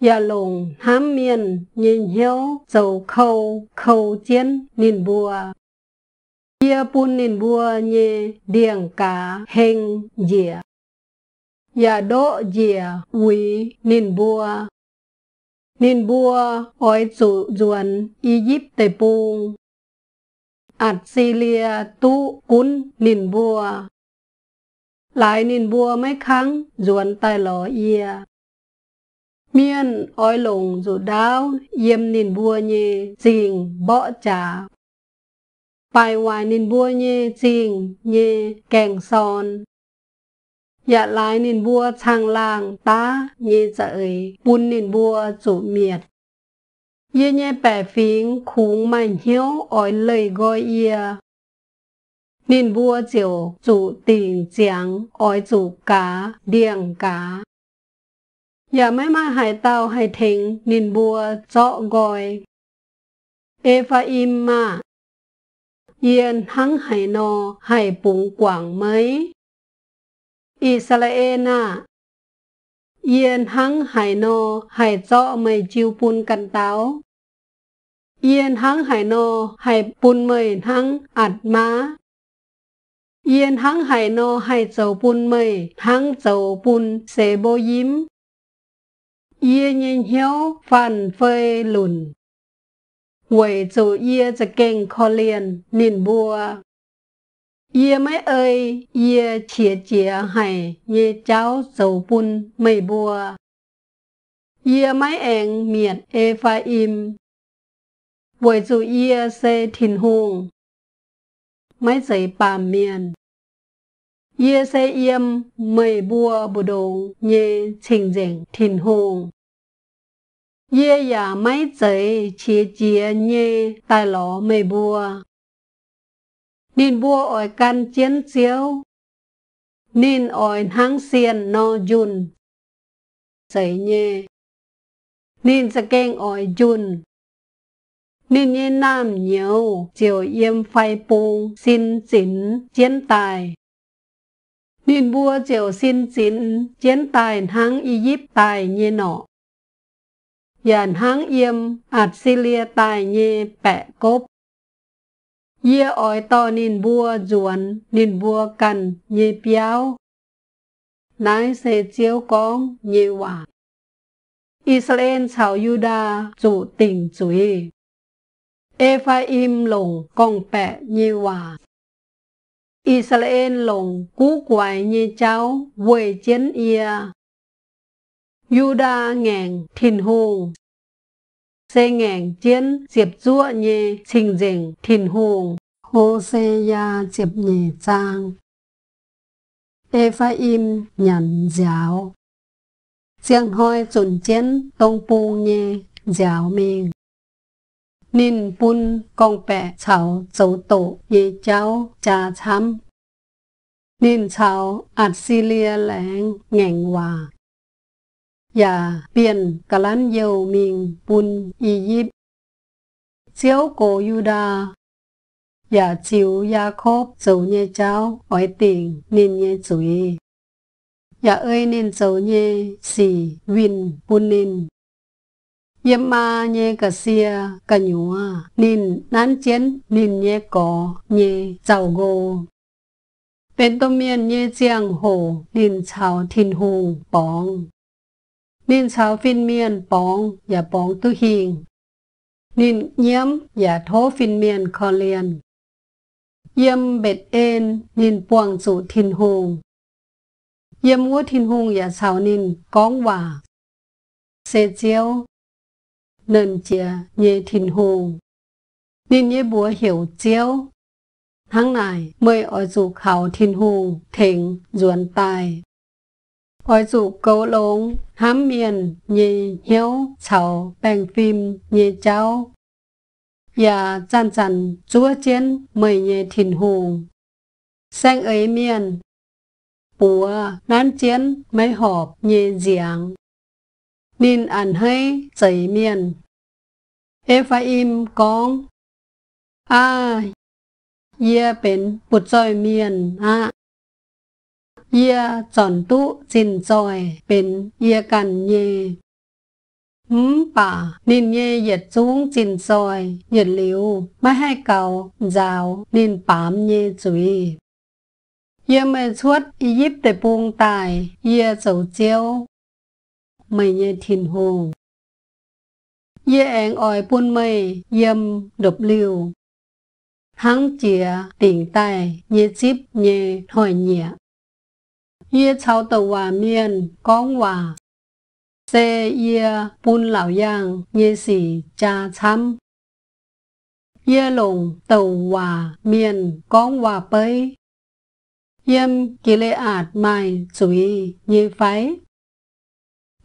Yê lùng hám miên, nhìn hiếu, dầu khâu khâu chiến nìn bùa. Yê bùn nìn bùa nhẹ điềng cá hình dìa. Yê đỗ dìa quý nìn bùa. Nên bùa oi อัดซีเลีย ตุกุนนินบัว หลายนินบัวไม่ค้างจวนไตหลอเอีย เมียนอ้อยหลงจุดดาว เยี่ยมนินบัวเยจริงเบาะจ่าไปวายนินบัวเยจริงเยแก่งซอน อย่าลายนินบัวช่างลางตาเยจะเอ่ยปุ่นนินบัวจุเมียด Yê nhé bẻ phiến khủng mạnh hiếu ỏi lời gọi yê. Nên bua chiều chủ tình giảng ỏi chủ cá, điềng cá. Dạ mấy mà hải tàu hải thính nên bua rõ gọi. Ê phá im mà. Yên hăng hải nò hải bụng quảng mấy. Israel à. Yên hăng hải nò hải rõ mày chiêu bún căn táo. เยียนทั้งไหโนไหปุนเมยทั้งอัดมาเยียนทั้งไหโนไหเจ้าปุนเมยทั้งเจ้าปุนเสบยิ้ม เยียนเยียหี้ยวฟันเฟยหลุนหวยจูเยียจะเก่งคอเลียนนินบัว เยียไม่เอ่ยเยียเฉียเจียให้เยเจ้าเจ้าปุนไม่บัว เยียไม่แองเมียดเอฟาอิม với chủ ia sẽ hùng. Mấy giấy bà miền. Ia xe yếm mây bùa bù đồng nhé trình dành thiên hùng. Ia ya mấy giấy chia chia nhé tài ló mây bùa. Nên bùa ỏi căn chiến chiếu. Nên ỏi hang xiên no dùn. Giấy nhé. Nên sẽ kênh ỏi dùn นินยิ่งน้ำเหนียวเจียวเยี่ยมไฟ年年南牛，就สิน，新井简代。年波就新井简代ทั้งอียิปต์ตายเยหนอยานทั้งเอียมอัดซิเลียตายเยแปะกบ เยี่ยอ้อยต่อนินบัวจวน นินบัวกันเยเปียวนายเสเจียวกองเยหวาอิสราเอลชาวยูดาจูติ่งจุย Ephraim lồng con bẹ như hòa. Israel lồng cú quài như cháu về chiến ia. Juda ngàn thìn hùng. Xe ngàn chiến diệp rua như trình dình thìn hùng. Hosea xe ya diệp nhẹ trang. Ephraim nhận giáo. Giang hoi chuẩn chiến tông bù nhẹ giáo mình nên bún con bè chào dấu tổ ye cháu cha chăm Ninh chào Assyria lãng ngành hòa. Và biển cả lán dầu mình bún Egypt Chiếu cổ Yuda. Và chiếu Jacob dấu nhé cháu hỏi tiền nên nhé chú ý. Dạ Và ơi nên dấu nhé xì vinh bún nên เยมาเยกะเซียกันหยัวนินนั้นเจนนินเยกอเยเจ้าโก เป็นต้มเมียนเยเจียงโหนินชาวทินหงปอง นินชาวฟินเมียนปอง อย่าปองตุหิง นินเยี่ยมอย่าโทฟินเมียนคอเลียน เยี่ยมเบ็ดเอ็นนินปวงสู่ทินหงเยี่ยมวัวทินหงอย่าชาวนินก้องว่าเสเจียว nên chia nhé thìn hùng. Nên nhé búa hiểu chiếu. Tháng này mới ở dù khảo thìn hùng thỉnh, duẩn tài. Ở dù cấu lông, hám miền nhé hiếu chào bèn phim nhé cháu. Và chăn chăn chúa chiến, mời nhé thìn hùng. Xanh ấy miền búa, nán chiến, mấy họp nhé giảng nên ăn hay dậy miền. Ephraim กองอาเยียเป็นปุจจอยเมียนอะเยียจอนตุจินจอยเป็นเยียกันเยหืมป่า นินเยเหยียดจูงจินจอยเหยียดหลิว ไม่ให้เกาจาว นินปามเยจุยเยี่ยไม่ชวดอียิปต์แต่ปูงตาย เยี่ยเจ้าเจียว mày nhẹ thiền hồ. Dê ẹn ỏi buôn mây, dâm, độc liều. Hắn chìa tỉnh tài, nhẹ chíp nhẹ hỏi nhẹ. Dê cháu tàu hòa miên, con hòa. xe yê buôn lão giang, nhẹ xỉ cha chăm. Dê lùng tàu hòa miên, con hòa bấy. Yêm kỳ lệ ạt mai, chú ý, nhẹ phái.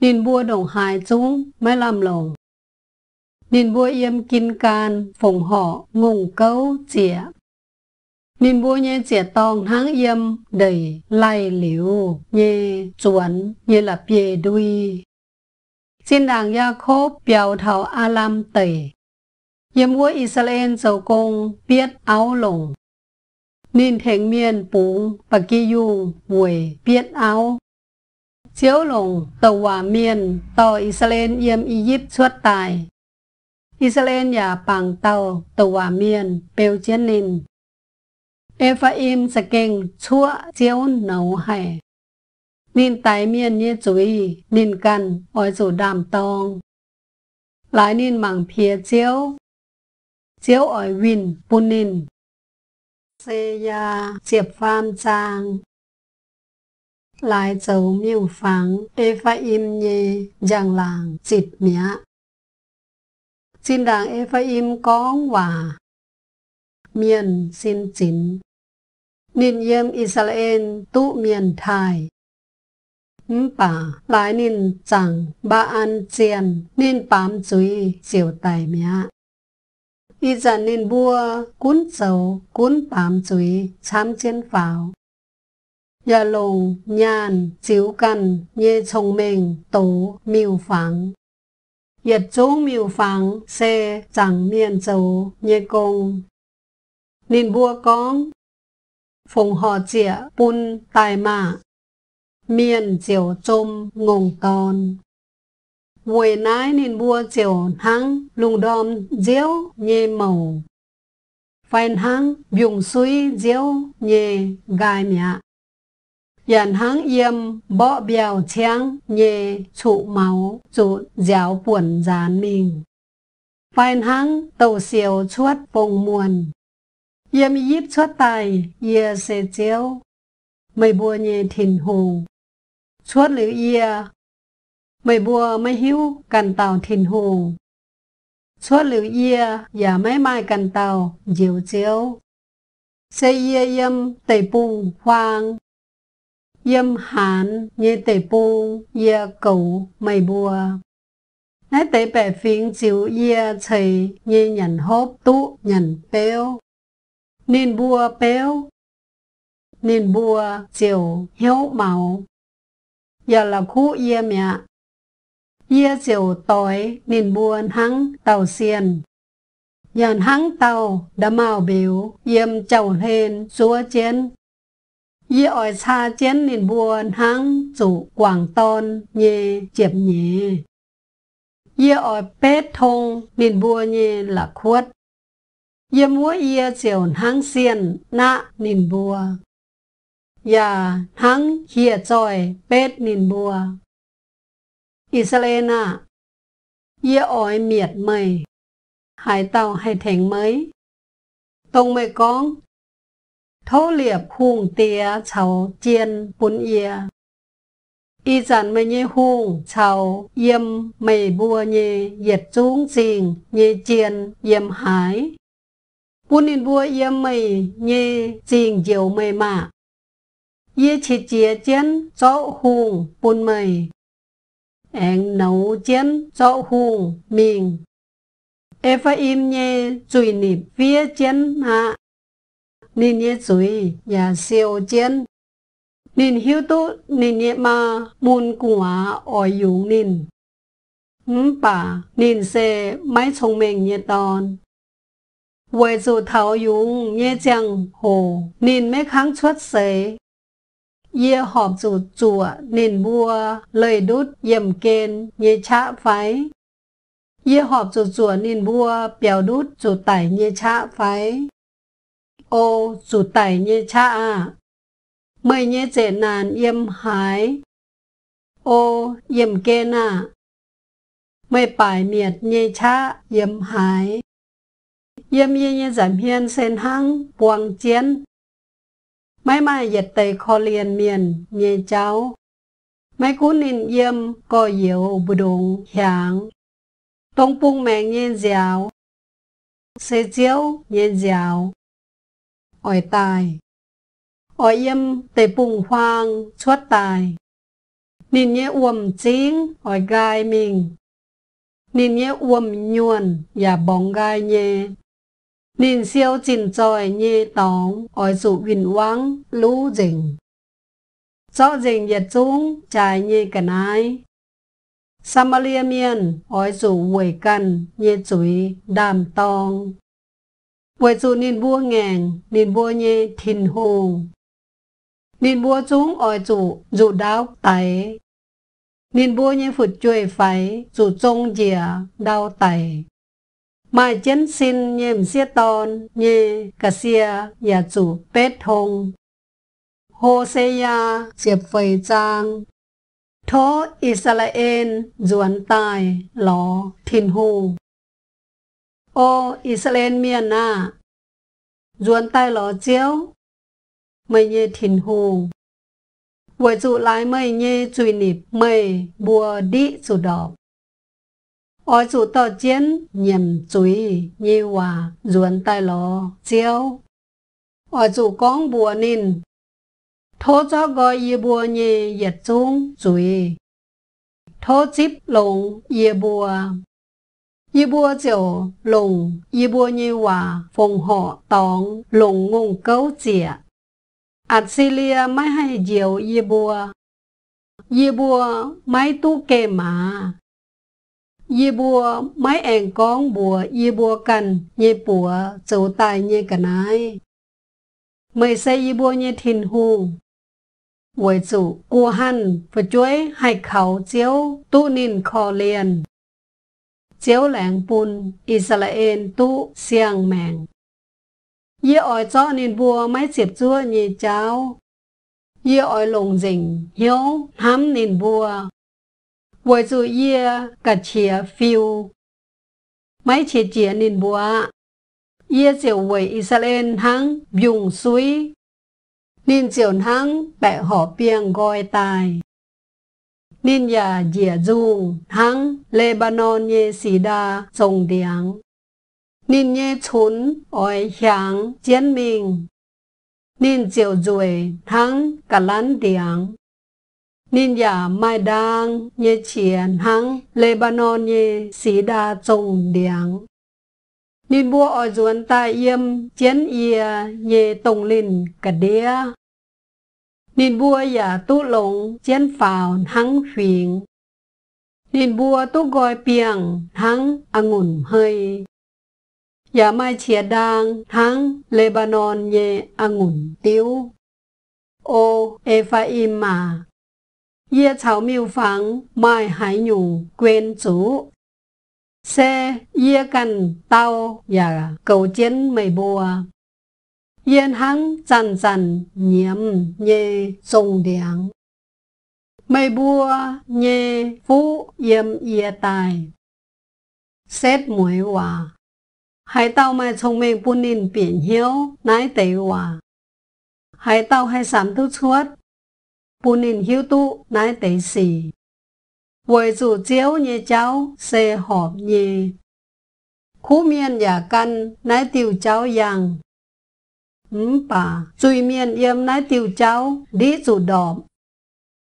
Nên bua đồng hài chúng mới làm lồng. Nên bua yếm kinh can, phồng họ, ngùng câu, chĩa. Nên bua nhé chĩa tòng háng yếm, đầy, lai liu, nhé chuẩn, nhé là bề đuôi. Xin đảng gia khốp biểu thảo A-lam tẩy. Yếm bua Israel dầu công biết áo lồng. Nên thành miên bú, bà kỳ dung, mùi, biết áo. Chiếu lùng tàu hòa miên, tàu Israel yếm Egypt suốt tài. Israel và bằng tàu tàu hòa miền bèo chiến nín. Ephraim sẽ kinh chúa chiếu nấu hải. Nên tài miền như chú ý nên cần ôi dù đàm tông. Lại nên mảng phía chiếu, chiếu oi win bún nín. Xê ya pham trang. Lại dấu miêu phẳng, Ephraim như giang làng dịt mía. Xin đảng Ephraim có hòa miền xin chín. Nên yếm Israel tu miền thai. Bà lại nên chẳng ba an chiên nên bám chuối chiều tài mía. Y dần nên bua cuốn dầu cuốn bám chuối chám chiến pháo. Nhà lùng, nhàn chiếu cần, như chồng mình tố, miêu phẳng Nhật chú miêu phẳng xe chẳng miền châu nhê công. Nên bua con, phùng họ trịa, bún tài mạ, miền chiều trôm ngùng tòn. Vui nái nên bua chiều hăng lùng đom diếu nhê màu. Phèn hăng dùng suy diếu nhê gai mẹ. Yàn hăng yếm bỏ bèo chang nhê trụ máu trụ giáo buồn gián mình. Phèn hăng tàu siêu chuốt bông muôn. Yếm yếp chuốt tài yê xê chiếu. Mày bua nhê thìn hùng. Chuốt lưu yê Mày bùa mày hiếu cần tàu thìn hùng. Suốt lưu yê và mấy mai cần tàu diệu chiếu. Xây yê yêm tẩy bùng hoang yếm hàn như tế bù, yê cầu mày bùa. Nãy tế bẻ phiên chiếu yê chơi như nhận hốp tụ nhận béo. Nên bùa béo. Nên bùa chiều hiếu màu. Giờ là khu yê mẹ Yê chiếu tối nên buồn hăng tàu xiên. Dàn hăng tàu đã màu biểu yêm chầu lên xua chiến ye ỏi cha chén nên buồn hăng chủ quảng tôn nhẹ chiệp nhé. ye ỏi bết thông nên bùa nhẹ là khuất. ye múa ye chiều hăng xiên nạ nên bùa. Dạ ya hăng hìa tròi bết nên bùa. Israel à, ye ỏi miệt mày, hải tàu hay thành mới. Tông mày con, thô liệp hùng tía cháu chiên bún yê. Y dặn mày nhê hùng cháu yêm mày bùa nhê yết trung trình nhê chiên yêm hải. Bún in bùa yêm mày nhê trình diệu mày mạ. Yê chỉ chia chiên cho hùng bún mày anh nấu chiên cho hùng mình. Ephraim nhê chùi nịp phía chén hạ. Nên nhé chùi nhà siêu chiến Nên hiếu tốt nên nhé mà môn quả ở dụng nên. ừm hm bà nên sẽ mãi thông minh nhé đòn Vậy dù thảo dụng nhé chẳng hồ nên mấy kháng xuất sẽ Yê họp dù chùa nên mua lời đút yểm kên nhé chạ phái. Yê họp dù chùa nên mua bèo đút dù tải nhé chạ phái. Ô, dù tài như cha à. như dễ nàn yếm hái. Ô yếm kê nà Mời bài miệt như cha yếm hái. Yếm yê như giảm hiên sen hăng, buông chiến Mấy mai dịch tây kho liền miền như cháu. Mấy cú nín yếm có yếu bù đụng hàng. Tông bung mẹ nhiên dẻo. Xê chiếu nhiên dẻo ỏi tài. ỏi yếm tây bùng hoang chuốt tài. Nín nhé uầm chính ỏi gai mình. Nín nhé uầm nhuần và bóng gai nhé nín siêu chín tròi nhé tóng, ỏi dụ vinh vắng, lũ rình Cho rình yết chúng trái nhé cần ai. Samaria miền, ỏi dụ quầy cần, nhé chuối, đàm tong. Quầy dù nên bua ngàn, nên bua nhé thìn hùng. Nên bua chúng ỏi chủ, dù đau tẩy. Nên bua nhé phụt chuối phái, dù trông dìa, đau tẩy. Mai chân xin nhiệm xia tôn nhé cà xia nhà chủ bết hông. Hồ xê ya diệp phầy trang. Thố Israel duẩn tài lò. Ô Israel miền à. Duẩn tài lò chiếu. Mày nhê thiên hù. Với chủ lái mày nhê chùi nịp mày bùa đi chủ đọc. Ôi chủ tờ chiến nhìm chuối như hòa ruồn tay lò chiếu. Ôi chủ con bùa nín. Thô cho gọi y bùa như yết chung chuối. Thô chip lồng y bùa. 一波九龙，一波二华，奉ว党龙ง九ห。อตองลงงงก้าวเจออัดซีเลียไม่ให้เจียวยีบัว ยีบัวไม่ตู้เกมา ยีบัวไม่แองก้องบัว ยีบัวกันยีปัวเจ้าตายยีกันไหนไม่ใช่ยีบัวยีทินหูวยจุกูหันฝจวยให้เขาเจียวตู้นินคอเลียน เจียวแหลงปุนอิสราเอลตู้เสียงแมงเยี่ยอ้อยเจาะนินบัวไม่เจ็บจั่วยี่เจ้า เยี่ยอ้อยลงจิงเหี้ยวห้ำนินบัว为主เยี่ยกะเฉียฟิว ไม่เฉียเจียนินบัว เยี่ยเจียวเวยอิสราเอลทั้งยุงซุย nên chiều thắng bẹ họ biếng gọi tài nên nhà dìa dung hăng Lebanon nhé xì đa trồng điáng nên nhé chốn ỏi hiáng chiến mình nên chiều ruồi hăng cả lán điáng nên ya mai đang nhé chiến hăng Lebanon nhé xì đa trồng điáng nên bua ở ruộng ta yếm chiến yê, nhé tông linh cả đĩa nên bua giả tu lồng chiến phào thắng phiền nên bua tu gọi piang thắng angùn hơi giả mai chia đang hăng Lebanon nhé angùn tiêu ô Ephraim mà Ye chào miêu phẳng mai hải nhung quên chủ xe ye cần tao giả cầu chiến mây bùa yên hăng dần dần nhiễm nhẹ trông đáng mây bùa nhẹ phú yếm yê tài. Xét muối hòa. Hải tao mai thông minh bún nín biển hiếu nái tế hòa. Hải tao hay sám thu chuốt bún nín hiếu tu nái tế xì. Với dù chiếu như cháu, xê họp như khu miên giả căn nái tiêu cháu yang bà. Chui miên yếm nái tiêu cháu đi chủ đỏ